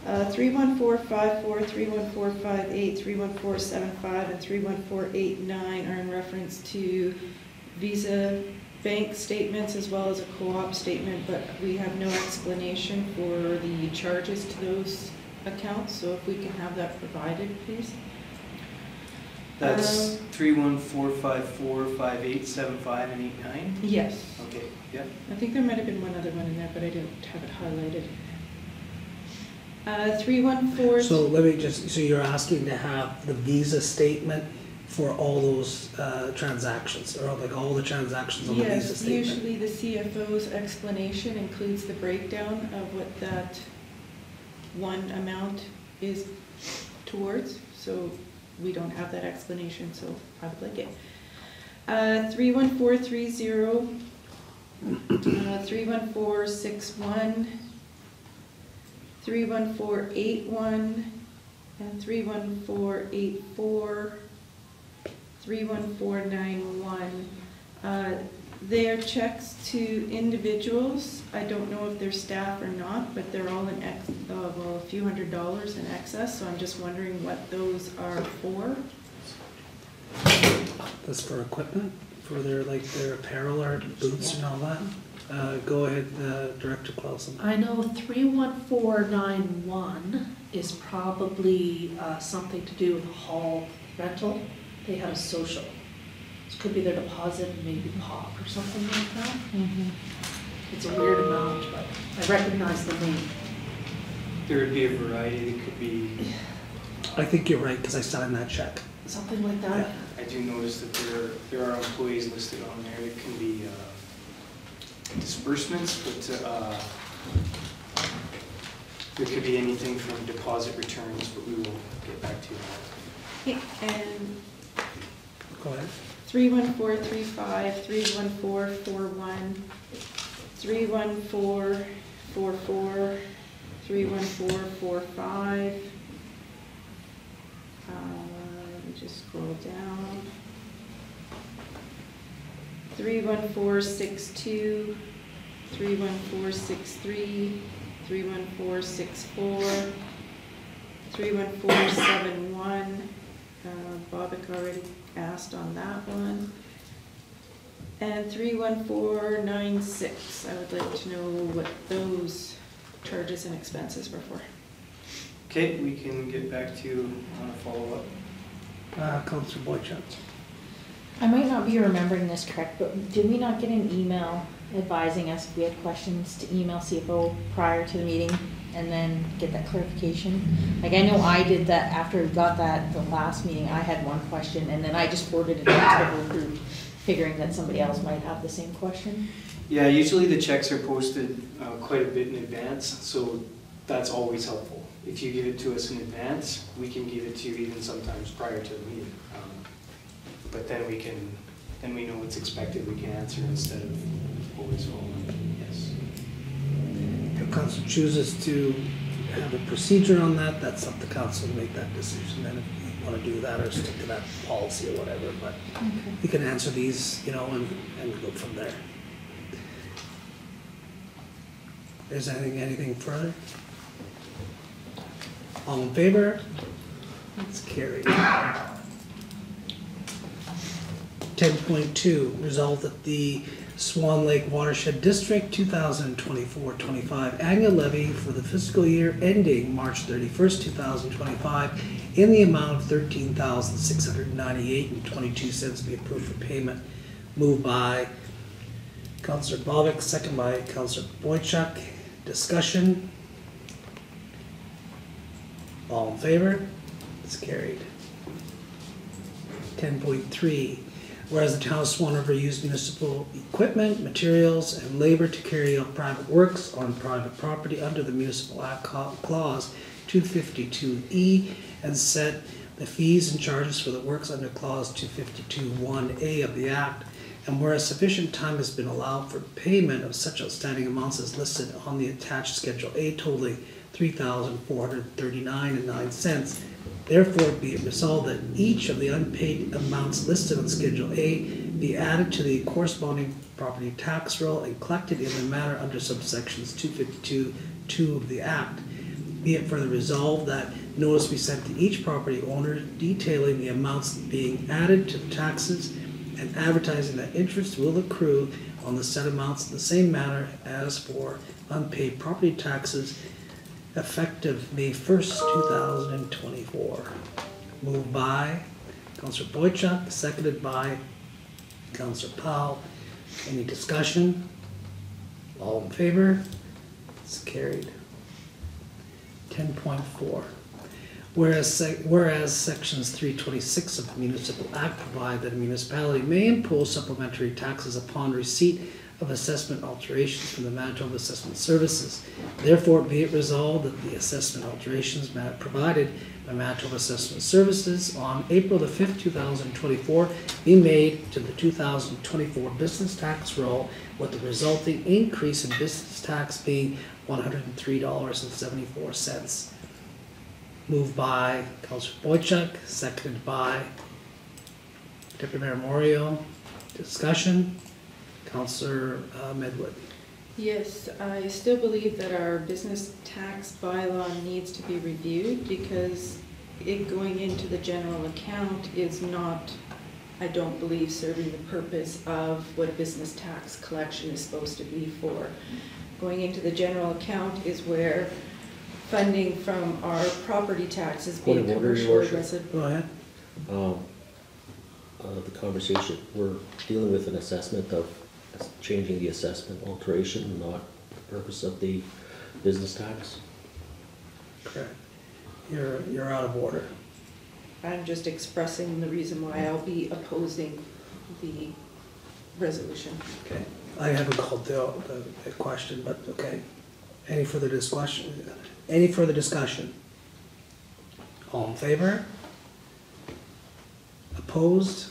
Uh, three one four five four, three one four five eight, three one four seven five, and three one four eight nine are in reference to visa bank statements as well as a co-op statement, but we have no explanation for the charges to those accounts, so if we can have that provided, please. That's Um, three one four five four five eight seven five and eight nine? Yes, Okay, yeah. I think there might have been one other one in there, but I didn't have it highlighted. Uh, three one four. So let me just, so you're asking to have the Visa statement for all those uh, transactions, or like all the transactions on the Visa Yes, statement? usually the CFO's explanation includes the breakdown of what that one amount is towards, so we don't have that explanation, so I would like it. Uh, three one four three zero, uh, three one four six one, three one four eight one, and three one four eight four, 31491. Uh, They are checks to individuals. I don't know if they're staff or not, but they're all in ex, uh, well, a few hundred dollars in excess, so I'm just wondering what those are for. That's for equipment, for their, like, their apparel or boots and all that? Uh, Go ahead, uh, Director Clouson. I know three one four nine one is probably uh, something to do with hall rental. They had a social. This could be their deposit and maybe pop or something like that. It's a weird amount, but I recognize the name. There would be a variety, it could be, I think you're right, because I signed that check. Something like that. I do notice that there, there are employees listed on there, it can be uh, disbursements, but uh, there could be anything from deposit returns, but we will get back to you on that. And Go ahead. 31435, 31441, 31444, 31445. Uh, Let me just scroll down. 31462, 31463, 31464, 31471. Uh, Bobick already asked on that one. And 31496, I would like to know what those charges and expenses were for. Okay, we can get back to you on a follow-up. Uh, Counselor Boychuk. I might not be remembering this correct, but did we not get an email advising us if we had questions to email CFO prior to the meeting and then get that clarification? Like, I know I did that after we got that, the last meeting, I had one question, and then I just forwarded it out to the whole group, figuring that somebody else might have the same question. Yeah, usually the checks are posted uh, quite a bit in advance, so that's always helpful. If you give it to us in advance, we can give it to you even sometimes prior to the meeting. Um, But then we can, then we know what's expected, we can answer instead of always following, council chooses to have a procedure on that, that's up to council to make that decision, then if you want to do that or stick to that policy or whatever, but you can answer these, you know, and, and go from there. Is anything, anything further? All in favor? It's carried. Ten point two, resolve that the Swan Lake Watershed District 2024-25 annual levy for the fiscal year ending March thirty-first, two thousand twenty-five in the amount of thirteen thousand six hundred ninety-eight and twenty-two cents be approved for payment. Moved by Councilor Bobick, second by Councilor Boychuk. Discussion? All in favor? It's carried. Ten point three, whereas the town of Swan River used municipal equipment, materials, and labor to carry out private works on private property under the municipal act clause two fifty-two E and set the fees and charges for the works under clause two fifty-two one A of the act. And whereas sufficient time has been allowed for payment of such outstanding amounts as listed on the attached Schedule A totaling three thousand four hundred thirty-nine and nine cents, Therefore, be it resolved that each of the unpaid amounts listed on Schedule A be added to the corresponding property tax roll and collected in the manner under subsections two fifty-two, two of the Act. Be it further resolved that notice be sent to each property owner detailing the amounts being added to the taxes and advertising that interest will accrue on the said amounts in the same manner as for unpaid property taxes effective May first, two thousand and twenty-four. Moved by Counselor Boychuk, seconded by Counselor Powell. Any discussion? All in favor? It's carried. Ten point four. Whereas, whereas sections three twenty-six of the municipal act provide that a municipality may impose supplementary taxes upon receipt of assessment alterations from the Manitoba Assessment Services. Therefore, be it resolved that the assessment alterations provided by Manitoba Assessment Services on April the fifth, two thousand twenty-four be made to the two thousand twenty-four business tax roll with the resulting increase in business tax being one hundred and three dollars and seventy-four cents. Moved by Counselor Boychuk, seconded by Deputy Mayor Moriaux. Discussion, Counselor uh, Medwid. Yes, I still believe that our business tax bylaw needs to be reviewed because it going into the general account is not, I don't believe, serving the purpose of what a business tax collection is supposed to be for. Going into the general account is where funding from our property taxes, be Point it of order, Your commercial or Worship. residential. Go ahead. Um, uh, the conversation, we're dealing with an assessment of changing the assessment alteration, not the purpose of the business tax. Correct. You're, you're out of order. I'm just expressing the reason why I'll be opposing the resolution. Okay. I haven't called the, the, the question, but okay. Any further discussion? Any further discussion? All in favor? Opposed?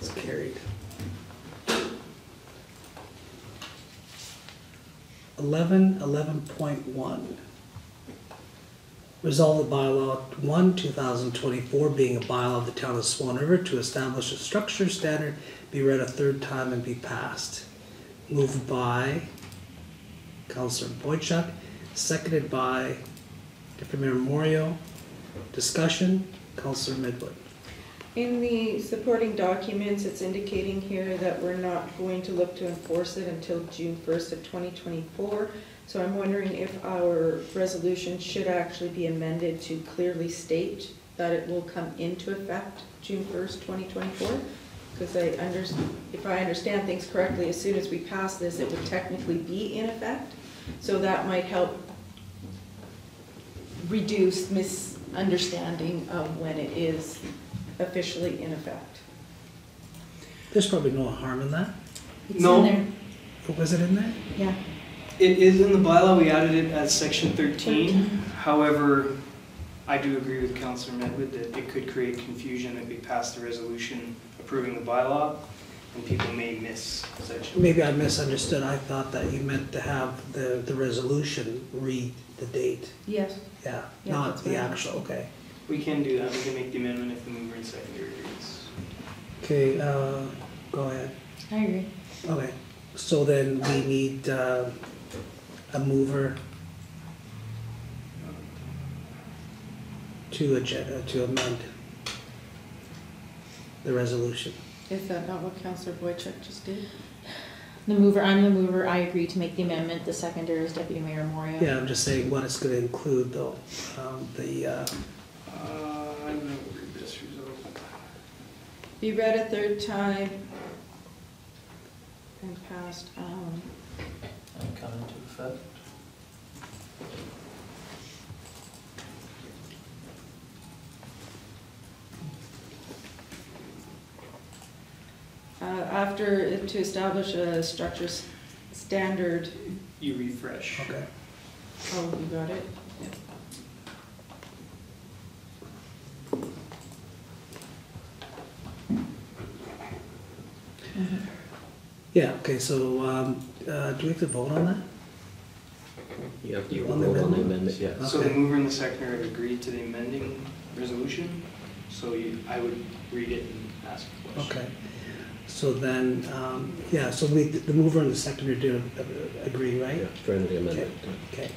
It's carried. Eleven, eleven point one. Resolve the bylaw one, two thousand twenty-four, being a bylaw of the town of Swan River to establish a structure standard, be read a third time and be passed. Moved by Counselor Boychuk, seconded by Deputy Mayor Moriaux. Discussion, Counselor Medwid. In the supporting documents, it's indicating here that we're not going to look to enforce it until June first of twenty twenty-four. So I'm wondering if our resolution should actually be amended to clearly state that it will come into effect June first, twenty twenty-four? Because I under, if I understand things correctly, as soon as we pass this, it would technically be in effect. So that might help reduce misunderstanding of when it is officially in effect. There's probably no harm in that. It's No. in there, Was it in there? yeah. It is in the bylaw, we added it as section thirteen. However, I do agree with Councilor Medwid that it could create confusion if we pass the resolution approving the bylaw, and people may miss section. Maybe I misunderstood. I thought that you meant to have the, the resolution read the date. Yes. Yeah, Yeah, not that's the what I- actual, okay. We can do that, we can make the amendment if the mover and seconder agrees. Okay, uh, go ahead. I agree. Okay, so then we need, uh, a mover to agenda, to amend the resolution. Is that not what Counselor Boychuk just did? The mover, I'm the mover, I agree to make the amendment, the seconder is Deputy Mayor Moriaux. Yeah, I'm just saying what it's gonna include though, um, the, uh, Uh, I'm gonna read this result. Be read a third time and passed, um, And come into effect. uh, after, to establish a structure s- standard, You refresh. okay. oh, you got it? Yeah, okay, so, um, uh, do we have to vote on that? You have to vote on the amendment? amendment, yeah. So the Okay. mover and the seconder have agreed to the amending resolution, so you, I would read it and ask a question. Okay, so then, um, yeah, so we, the mover and the seconder did uh, agree, right? Yeah, friendly amendment. Okay,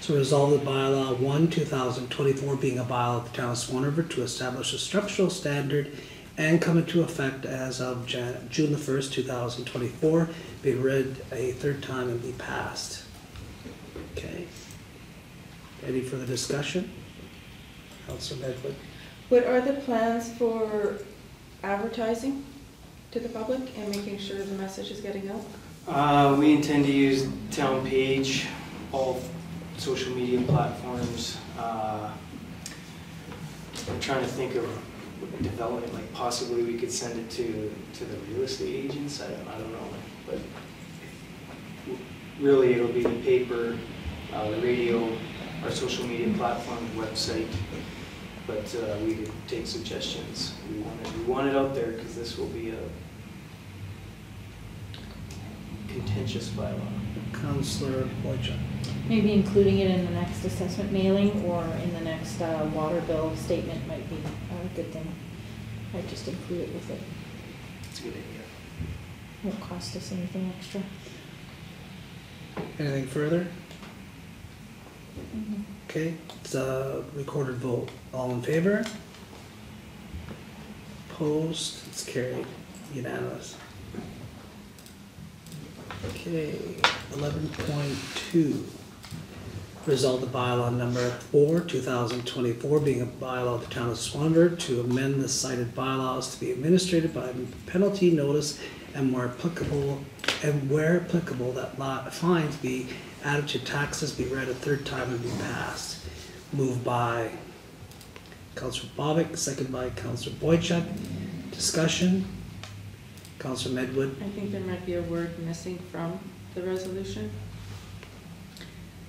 so resolve the bylaw one, two thousand twenty-four being a bylaw of the town of Swan River to establish a structural standard and come into effect as of Jan, June the first, two thousand twenty-four, be read a third time and be passed. Okay. Any further discussion? Councilor Medwid? What are the plans for advertising to the public and making sure the message is getting out? Uh, we intend to use town page, all social media platforms. Uh, I'm trying to think of development, like possibly we could send it to, to the real estate agents, I don't, I don't know, but really it'll be the paper, uh, the radio, our social media platform, website. But, uh, we could take suggestions. We want it, we want it out there because this will be a contentious bylaw. Councilor Boychuk? Maybe including it in the next assessment mailing or in the next uh, water bill statement might be a good thing. I'd just include it with it. It's a good idea. Won't cost us anything extra. Anything further? Okay, it's a recorded vote. All in favor? Opposed? It's carried. Unanimous. Okay, eleven point two. Result of bylaw number four, two thousand twenty-four, being a bylaw of the town of Swanner to amend the cited bylaws to be administered by penalty notice and where applicable, and where applicable, that lot fines be added to taxes be read a third time and be passed. Moved by Counselor Bobick, second by Counselor Boychuk. Discussion? Counselor Medwid? I think there might be a word missing from the resolution.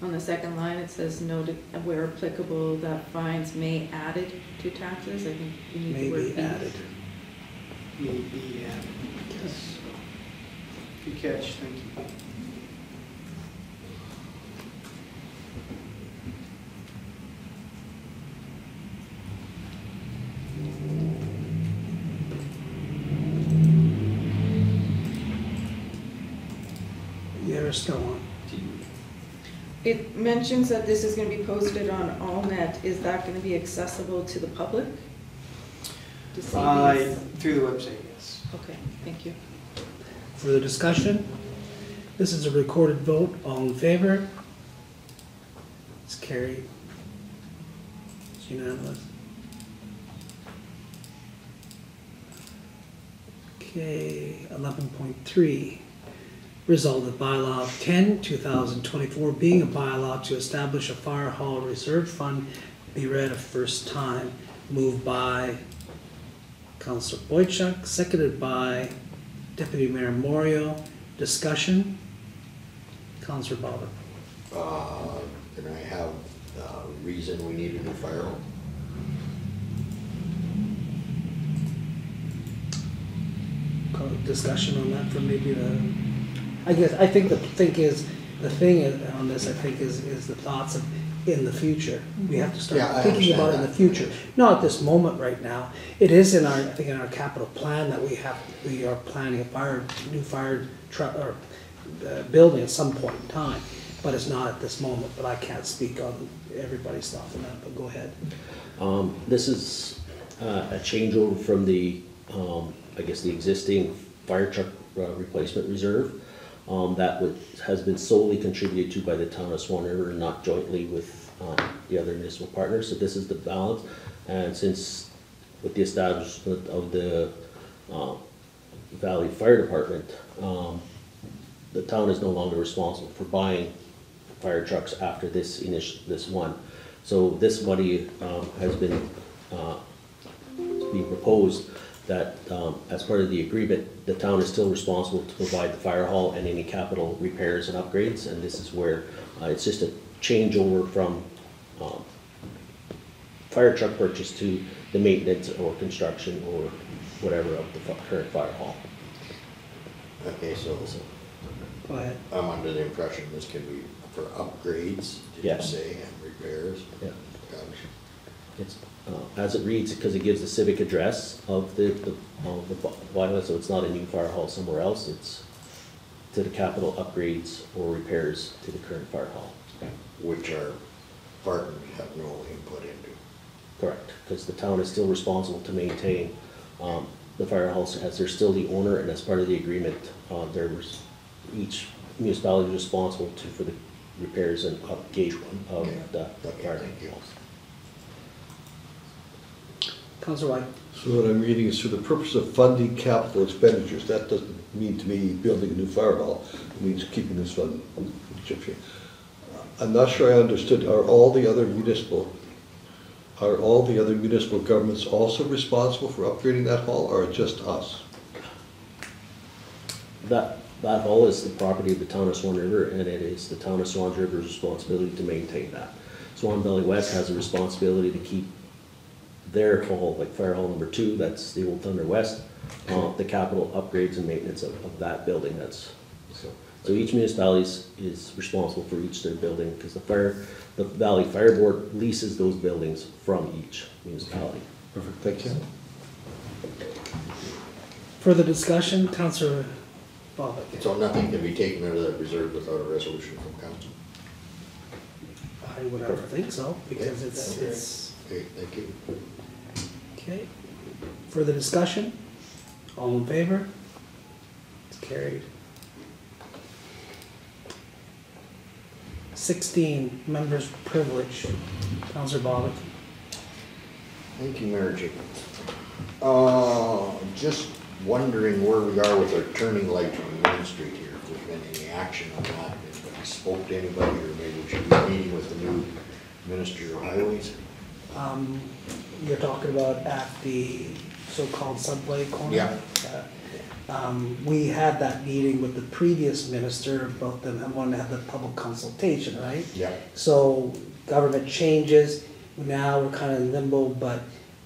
On the second line, it says noted where applicable that fines may added to taxes. I think you need the word be be. added. Maybe, yeah. Yes. Good catch, thank you. You're still on. It mentions that this is gonna be posted on AllNet. Is that gonna be accessible to the public? To see Uh, these? through the website, yes. Okay, thank you. Further discussion? This is a recorded vote. All in favor? It's carried. It's unanimous. Okay, eleven point three. Result of bylaw 10, 2024, being a bylaw to establish a fire hall reserve fund be read a first time. Moved by Councilor Boychuk, seconded by Deputy Mayor Moriaux. Discussion? Councilor Ballard. Uh, can I have a reason we need a new fire hall? Call Discussion on that for maybe the, I guess, I think the thing is, the thing is- on this, I think, is, is the thoughts of in the future. We have to Yeah, I start thinking about it in the future, not at this moment right now. It is in our, I think in our capital plan that we have, we are planning a fire, new fire truck, or, uh, building at some point in time. But it's not at this moment, but I can't speak on everybody's thoughts on that, but go ahead. Um, This is uh, a changeover from the, um, I guess, the existing fire truck uh, replacement reserve. Um, That would, has been solely contributed to by the town of Swan River, and not jointly with um, the other municipal partners. So this is the balance. And since with the establishment of the um, Valley Fire Department, um, the town is no longer responsible for buying fire trucks after this initial, this one. So this money um, has been, uh, being proposed that um, as part of the agreement, the town is still responsible to provide the fire hall and any capital repairs and upgrades. And this is where uh, it's just a changeover from um, fire truck purchase to the maintenance or construction or whatever of the fi- current fire hall. Okay, so Go ahead. I'm under the impression this can be for upgrades, did you Yeah. say, and repairs? Yeah. Gotcha. It's, uh, as it reads, because it gives the civic address of the, the, of the bylaw, so it's not a new fire hall somewhere else, it's to the capital upgrades or repairs to the current fire hall. Which our partners have no input into. Correct, because the town is still responsible to maintain, Um, the firehouse, as they're still the owner and as part of the agreement, uh, there was, each municipality is responsible to, for the repairs and upkeep of the Okay, firehouse. thank you. Counselor Whyte? So what I'm reading is for the purpose of funding capital expenditures, that doesn't mean to me building a new fire hall, it means keeping this fund. I'm not sure I understood, are all the other municipal, are all the other municipal governments also responsible for upgrading that hall, or just us? That, that hall is the property of the town of Swan River, and it is the town of Swan River's responsibility to maintain that. Swan Valley West has a responsibility to keep their hall, like fire hall number two, that's the old Thunder West, uh, the capital upgrades and maintenance of, of that building, that's, so. So each municipality is, is responsible for each their building, because the fire, the Valley Fire Board leases those buildings from each municipality. Perfect, thank you. Further discussion, Counselor Bobick? So nothing can be taken out of that reserve without a resolution from council. I would have to think so, because it's, Okay. it's, Okay, thank you. Okay. Further discussion? All in favor? It's carried. Sixteen, members' privilege. Counselor Bobick? Thank you, Mayor. Uh, just wondering where we are with our turning light on Main Street here, if there's been any action on that, if we spoke to anybody, or maybe we should be meeting with the new Minister of Highways. Um, you're talking about at the so-called subway corner? Yeah. Uh, Um, we had that meeting with the previous minister about them, wanting to have the public consultation, right? Yeah. So government changes, now we're kind of in limbo, but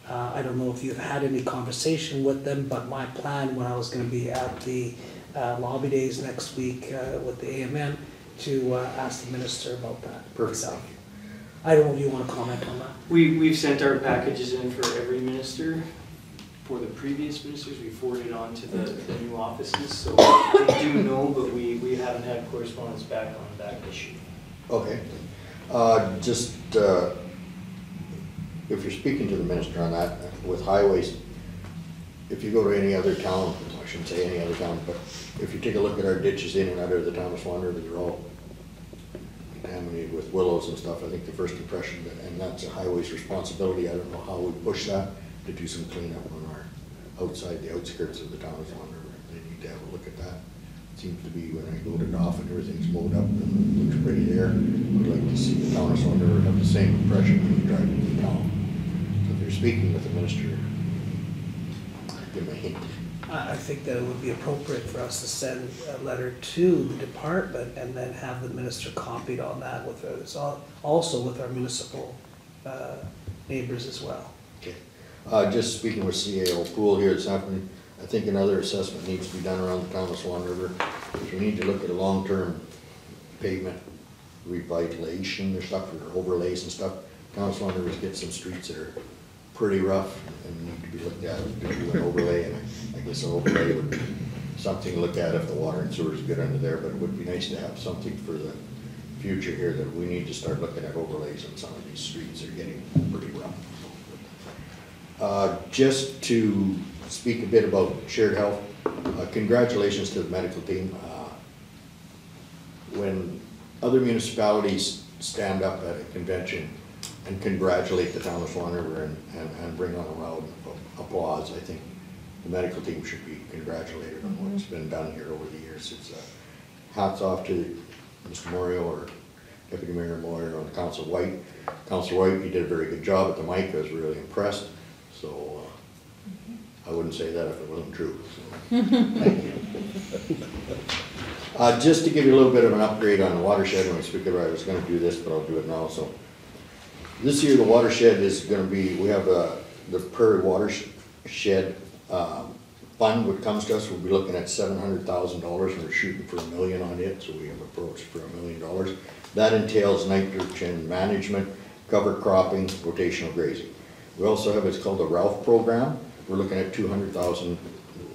uh, I don't know if you've had any conversation with them, but my plan when I was gonna be at the uh, lobby days next week uh, with the AMM to uh, ask the minister about that. Perfect. So, I don't know if you wanna comment on that. We, we've sent our packages in for every minister. For the previous ministers, we forwarded on to the, the new offices, so we do know, but we, we haven't had correspondence back on that issue. Okay. Uh, just, uh, if you're speaking to the minister on that, with highways, if you go to any other town, I shouldn't say any other town, but if you take a look at our ditches in and out of the town of Swan River, they're all contaminated with willows and stuff. I think the first impression, that- and that's a highway's responsibility. I don't know how we push that to do some cleanup on our outside, the outskirts of the town of Swan River. They need to have a look at that. It seems to be when I load it off and everything's mowed up and it looks pretty there. I'd like to see the town of Swan River have the same impression when you drive into town. So if you're speaking with the minister, give him a hint. I, think that it would be appropriate for us to send a letter to the department and then have the minister copied on that with us, al- also with our municipal, uh, neighbors as well. Okay. Uh, just speaking with CAO Poole here this afternoon, I think another assessment needs to be done around the of Swan River. We need to look at a long-term pavement revitalization or stuff, or overlays and stuff. Of Swan River's get some streets that are pretty rough and need to be looked at, do an overlay, and An overlay would be something to look at if the water and sewer is good under there, but it would be nice to have something for the future here, that we need to start looking at overlays on some of these streets, they're getting pretty rough. Uh, Just to speak a bit about shared health, uh, congratulations to the medical team. Uh, When other municipalities stand up at a convention and congratulate the town of Swan River and, and- and bring on a round of applause, I think the medical team should be congratulated on what's been done here over the years. It's uh, hats off to Mr. Moriaux or Deputy Mayor Moriaux on Council Whyte. Council Whyte, you did a very good job at the mic, I was really impressed, so uh, I wouldn't say that if it wasn't true. so, Thank you. Uh, Just to give you a little bit of an upgrade on the watershed, when we speak about, it, I was gonna do this, but I'll do it now, so. This year, the watershed is gonna be, we have uh, the Prairie Watershed um, Fund, what comes to us, we'll be looking at seven hundred thousand dollars, and we're shooting for a million on it, so we have approached for a million dollars. That entails nitrogen management, cover cropping, rotational grazing. We also have, it's called the Ralph Program, we're looking at two hundred thousand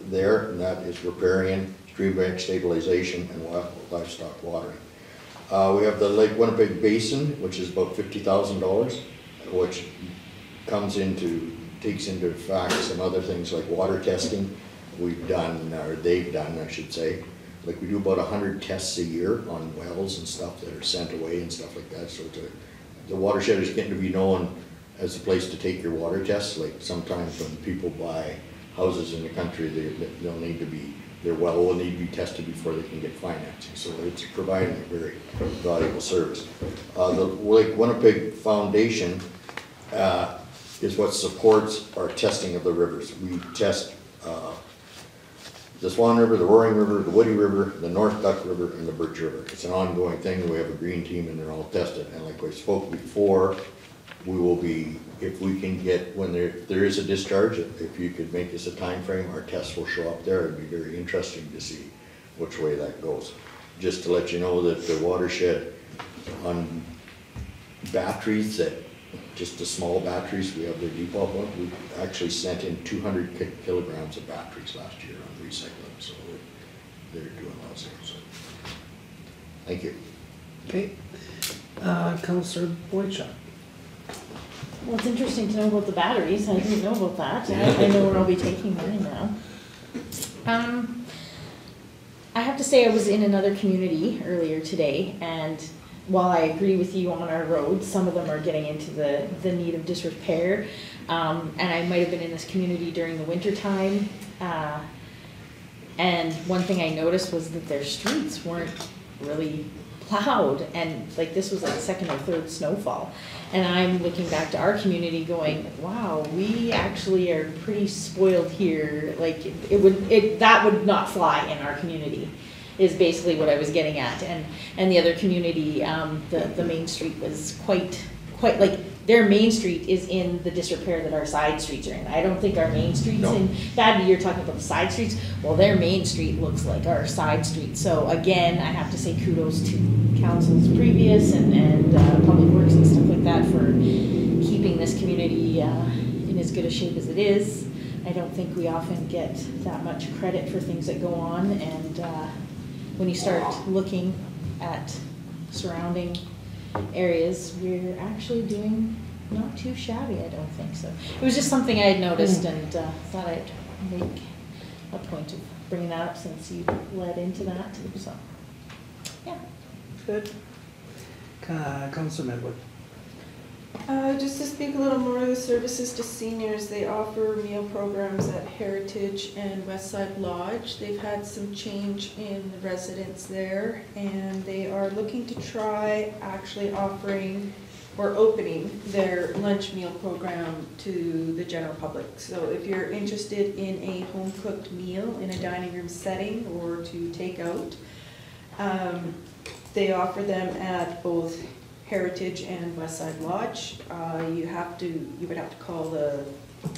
there, and that is riparian, stream bank stabilization, and livestock watering. Uh, we have the Lake Winnipeg Basin, which is about fifty thousand dollars, which comes into takes into fact some other things like water testing. We've done, or they've done, I should say. Like we do about a hundred tests a year on wells and stuff that are sent away and stuff like that. So to, the watershed is getting to be known as a place to take your water tests. Like sometimes when people buy houses in the country, they, they'll need to be, their well will need to be tested before they can get financing. So it's providing a very valuable service. Uh, the Lake Winnipeg Foundation, uh, is what supports our testing of the rivers. We test, uh, the Swan River, the Roaring River, the Woody River, the North Duck River, and the Birch River. It's an ongoing thing, we have a green team and they're all tested, and like I spoke before, we will be, if we can get, when there, there is a discharge, if you could make this a time frame, our tests will show up there, it'd be very interesting to see which way that goes. Just to let you know that the watershed on batteries that, just the small batteries, we have their depot one, we actually sent in two hundred kilograms of batteries last year on recycling, so they're they're doing lots of, so. Thank you. Okay. Uh, Counselor Boychuk. Well, it's interesting to know about the batteries, I didn't know about that, I I know where I'll be taking mine now. Um, I have to say, I was in another community earlier today, and while I agree with you on our roads, some of them are getting into the, the need of disrepair. Um, and I might have been in this community during the winter time, uh, and one thing I noticed was that their streets weren't really plowed, and like this was like second or third snowfall. And I'm looking back to our community going, wow, we actually are pretty spoiled here, like it would, it, that would not fly in our community is basically what I was getting at. And, and the other community, um, the, the main street was quite, quite, like, their main street is in the disrepair that our side streets are in. I don't think our main streets No. in, bad, you're talking about the side streets, well, their main street looks like our side street. So again, I have to say kudos to councils previous and, and, uh, public works and stuff like that for keeping this community, uh, in as good a shape as it is. I don't think we often get that much credit for things that go on and, uh, when you start looking at surrounding areas, we're actually doing not too shabby, I don't think so. It was just something I had noticed and uh, thought I'd make a point of bringing that up since you led into that, so, yeah. Good. Uh, Counselor Medwid. Uh, just to speak a little more of the services to seniors, they offer meal programs at Heritage and Westside Lodge. They've had some change in the residents there, and they are looking to try actually offering or opening their lunch meal program to the general public. So if you're interested in a home-cooked meal in a dining room setting or to take out, um, they offer them at both Heritage and Westside Lodge. Uh, you have to, you would have to call the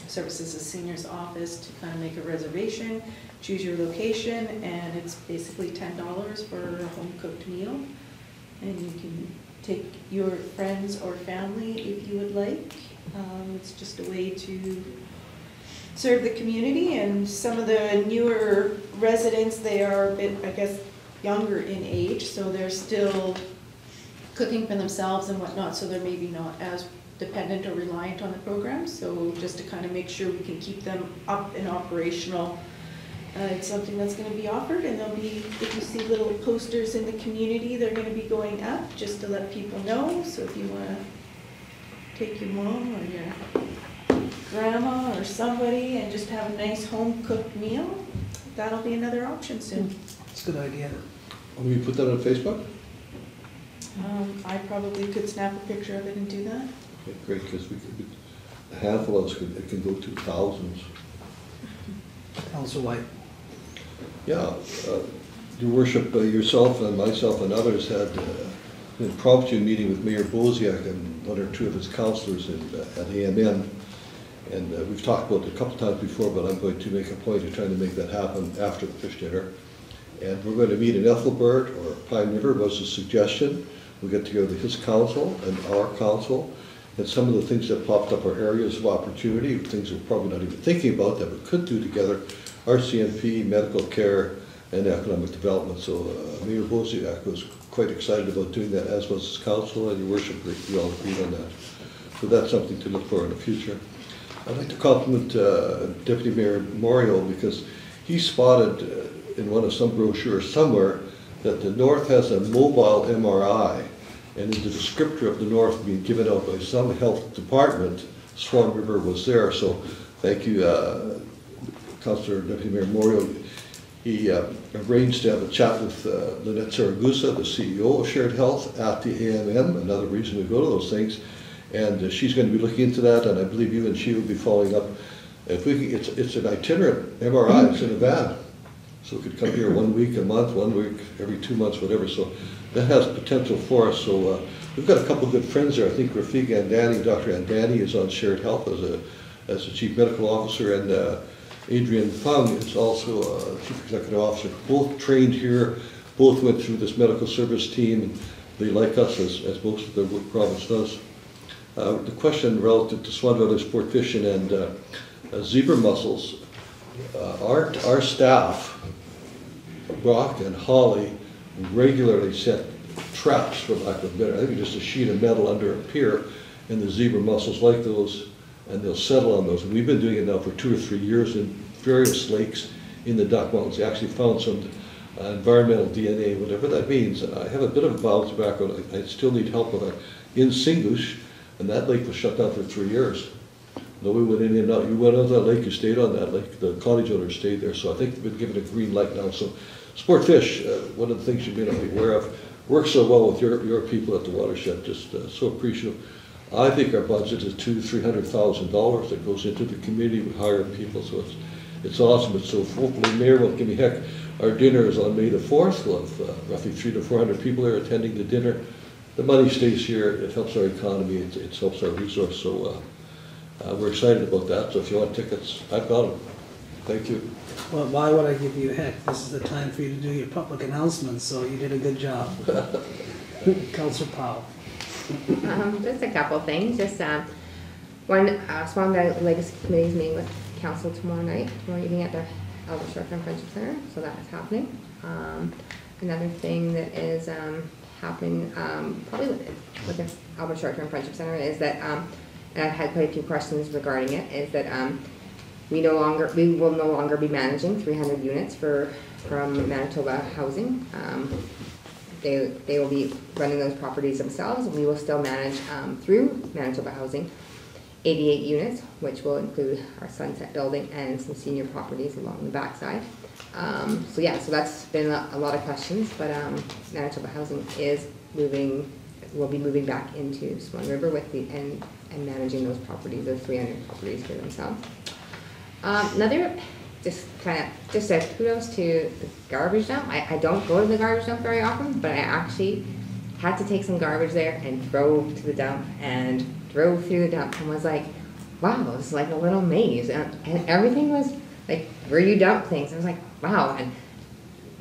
Services of Seniors office to kind of make a reservation, choose your location, and it's basically ten dollars for a home-cooked meal. And you can take your friends or family if you would like. Um, it's just a way to serve the community, and some of the newer residents, they are a bit, I guess, younger in age, so they're still cooking for themselves and whatnot, so they're maybe not as dependent or reliant on the program. So just to kind of make sure we can keep them up and operational, uh, it's something that's gonna be offered, and there'll be, if you see little posters in the community, they're gonna be going up, just to let people know, so if you wanna take your mom or your grandma or somebody and just have a nice home-cooked meal, that'll be another option soon. It's a good idea. Will you put that on Facebook? Um, I probably could snap a picture of it and do that. Okay, Great, because we could, a handful of us could, it can go to thousands. Counselor Whyte. Yeah, uh, your worship, uh, yourself and myself and others had uh, an impromptu meeting with Mayor Boziak and one or two of his councilors in, uh, at AMM. And uh, we've talked about it a couple times before, but I'm going to make a point of trying to make that happen after the fish dinner. And we're going to meet in Ethelbert or Pine River was a suggestion. We'll get together his council and our council. And some of the things that popped up are areas of opportunity, things we're probably not even thinking about that we could do together. RCMP, medical care, and economic development. So uh, Mayor Bosiak was quite excited about doing that, as was his council, and your worship, we we all agreed on that. So that's something to look for in the future. I'd like to compliment uh, Deputy Mayor Moriaux because he spotted uh, in one of some brochures somewhere that the north has a mobile MRI. And in the descriptor of the north being given out by some health department, Swan River was there. So thank you, uh, Councillor Deputy Mayor Moriaux. He uh, arranged to have a chat with uh, Lanette Siragusa, the CEO of Shared Health, at the AMM, another reason to go to those things. And uh, she's going to be looking into that, and I believe you and she will be following up. If we, can- it's, it's an itinerant MRI, it's in a van. So we could come here one week, a month, one week, every two months, whatever. So that has potential for us. So uh, we've got a couple of good friends there. I think Rafik Andani, Dr. Andani is on Shared Health as a, as a chief medical officer, and uh, Adrian Fung is also uh, chief executive officer. Both trained here, both went through this medical service team, and they like us as, as most of the province does. Uh, The question relative to Swan Valley sport fishing and uh, uh, zebra mussels, uh, our, our staff, Brock and Holly, regularly set traps, for lack of better, I think just a sheet of metal under a pier, and the zebra mussels like those, and they'll settle on those. And we've been doing it now for two or three years in various lakes in the Duck Mountains. They actually found some uh, environmental DNA, whatever that means. I have a bit of a biology background, I I still need help with it. In Singoosh, and that lake was shut down for three years. No, Nobody went in and out, you went on that lake, you stayed on that lake, the cottage owners stayed there, so I think they've been given a green light now, so. Sport fish, uh, one of the things you may not be aware of, works so well with your, your people at the watershed, just uh, so appreciative. I think our budget is two, three hundred thousand dollars that goes into the community, we hire people, so it's, it's awesome, it's so hopefully Mayor will give me heck. Our dinner is on May the fourth, we'll have uh, roughly three to four hundred people there attending the dinner. The money stays here, it helps our economy, it, it helps our resource, so, uh, uh, we're excited about that, so if you want tickets, I've got them. Thank you. Well, why would I give you a heck? This is the time for you to do your public announcements, so you did a good job. Counselor Powell. Um, just a couple things, just, um, one, uh, Swan Valley Legacy Committee is meeting with council tomorrow night, tomorrow evening at the Elder Short-Term Friendship Center, so that is happening. Um, another thing that is, um, happening, um, probably with, with the Albert Short-Term Friendship Center is that, um, and I've had quite a few questions regarding it, is that, um, we no longer, we will no longer be managing three hundred units for, from Manitoba Housing. Um, they, they will be running those properties themselves, and we will still manage, um, through Manitoba Housing, eighty-eight units, which will include our Sunset Building and some senior properties along the backside. Um, so yeah, so that's been a, a lot of questions, but, um, Manitoba Housing is moving, will be moving back into Swan River with the, and, and managing those properties, those three hundred properties for themselves. Um, another, just kind of, just a kudos to the garbage dump. I, I don't go to the garbage dump very often, but I actually had to take some garbage there and drove to the dump and drove through the dump and was like, wow, it's like a little maze. And, and everything was like, where you dump things. I was like, wow. And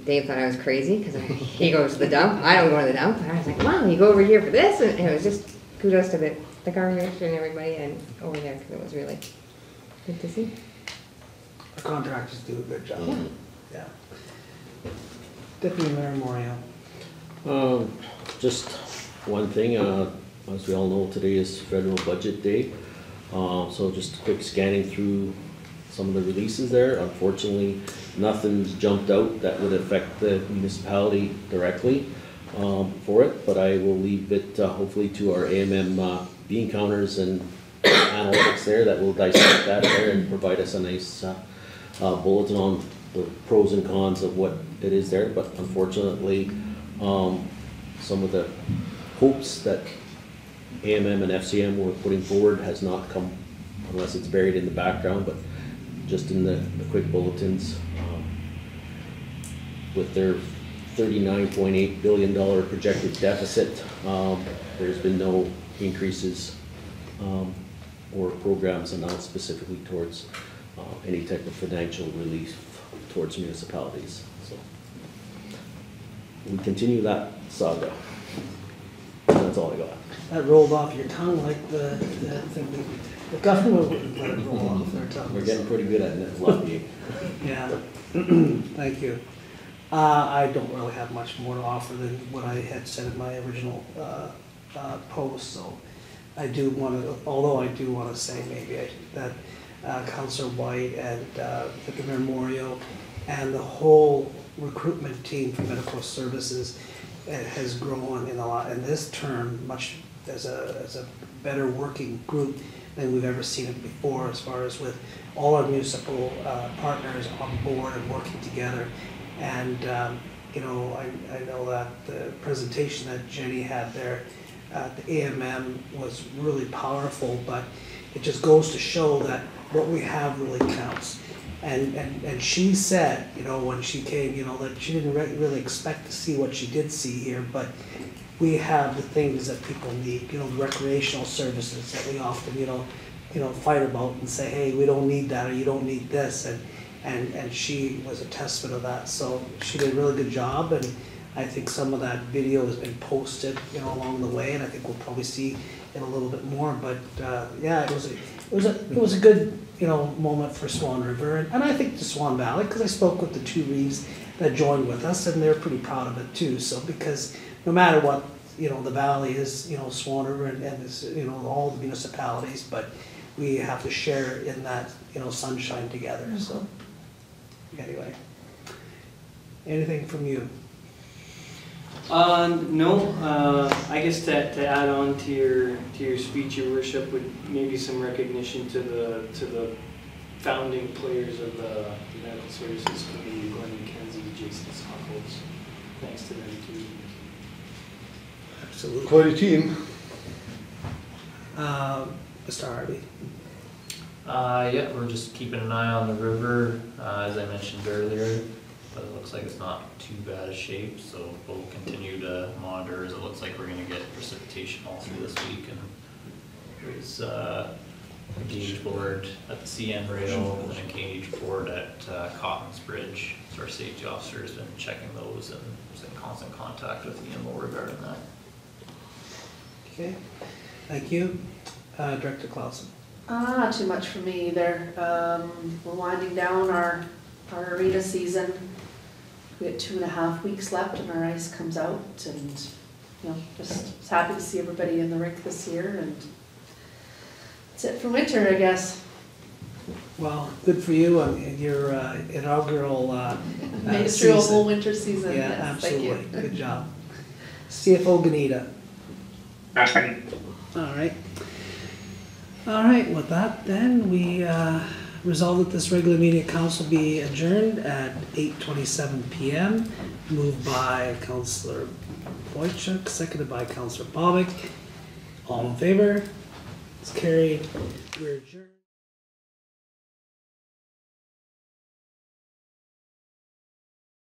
Dave thought I was crazy because he goes to the dump. I don't go to the dump. And I was like, wow, you go over here for this. And it was just kudos to the, the garbage and everybody and over there because it was really good to see. The contractors do a good job. Yeah. Yeah. Deputy Mayor Moriaux. Um, just one thing, uh, as we all know, today is federal budget day. Uh, so just a quick scanning through some of the releases there. Unfortunately, nothing's jumped out that would affect the municipality directly, um, for it, but I will leave it, uh, hopefully to our AMM, uh, bean counters and analytics there that will dissect that there and provide us a nice, uh, uh, bulletin on the pros and cons of what it is there, but unfortunately, um, some of the hopes that AMM and FCM were putting forward has not come, unless it's buried in the background, but just in the, the quick bulletins, um, with their thirty-nine point eight billion dollar projected deficit, um, there's been no increases, um, or programs announced specifically towards, uh, any type of financial relief towards municipalities, so. We continue that saga. That's all I got. That rolled off your tongue like the, the, the the government wouldn't let it roll off their tongue. We're getting pretty good at it, Lucky. Yeah, thank you. Uh, I don't really have much more to offer than what I had said in my original, uh, uh, post, so I do want to, although I do want to say maybe I- that uh, Counselor Whyte and uh, Vicar Memorial and the whole recruitment team for medical services uh, has grown in a lot, in this term, much as a, as a better working group than we've ever seen it before, as far as with all our municipal uh, partners on board and working together. And, um, you know, I, I know that the presentation that Jenny had there at the AMM was really powerful, but it just goes to show that what we have really counts. And, and, and she said, you know, when she came, you know, that she didn't re- really expect to see what she did see here, but we have the things that people need, you know, recreational services that we often, you know, you know, fight about and say, hey, we don't need that, or you don't need this, and, and, and she was a testament of that, so she did a really good job, and I think some of that video has been posted, you know, along the way, and I think we'll probably see it a little bit more, but, uh, yeah, it was, a- it was a, it was a good, you know, moment for Swan River, and, and I think the Swan Valley, because I spoke with the two Reeves that joined with us, and they're pretty proud of it too, so, because no matter what, you know, the valley is, you know, Swan River and, and is, you know, all the municipalities, but we have to share in that, you know, sunshine together, so. Anyway. Anything from you? Uh, no, uh, I guess to, to add on to your, to your speech, your worship, would maybe some recognition to the, to the founding players of the medical services committee, Glenn McKenzie, Jason Sockles. Thanks to them too. Absolutely. Quite a team. Uh, Mr. Harvey? Uh, yeah, we're just keeping an eye on the river, uh, as I mentioned earlier, but it looks like it's not too bad a shape, so we'll continue to monitor, as it looks like we're gonna get precipitation all through this week, and there's, uh, a gauge board at the CN rail and a gauge board at, uh, Cotton's Bridge, so our safety officer has been checking those and is in constant contact with the EMO regarding that. Okay, thank you. Uh, Director Clouson? Ah, not too much for me either. Um, we're winding down our, our arena season. We got two and a half weeks left and our ice comes out and, you know, just just happy to see everybody in the rink this year and that's it for winter, I guess. Well, good for you on your uh, inaugural, uh, Made uh, it through a whole winter season, Yeah, yes, thank you. absolutely, good job. CFO Gnida? Nothing. All right. All right, with that then, we uh, resolve that this regular meeting of council be adjourned at eight twenty-seven PM. Moved by Councillor Boychuk, seconded by Councillor Bobick. All in favor? It's carried. We're adjourned.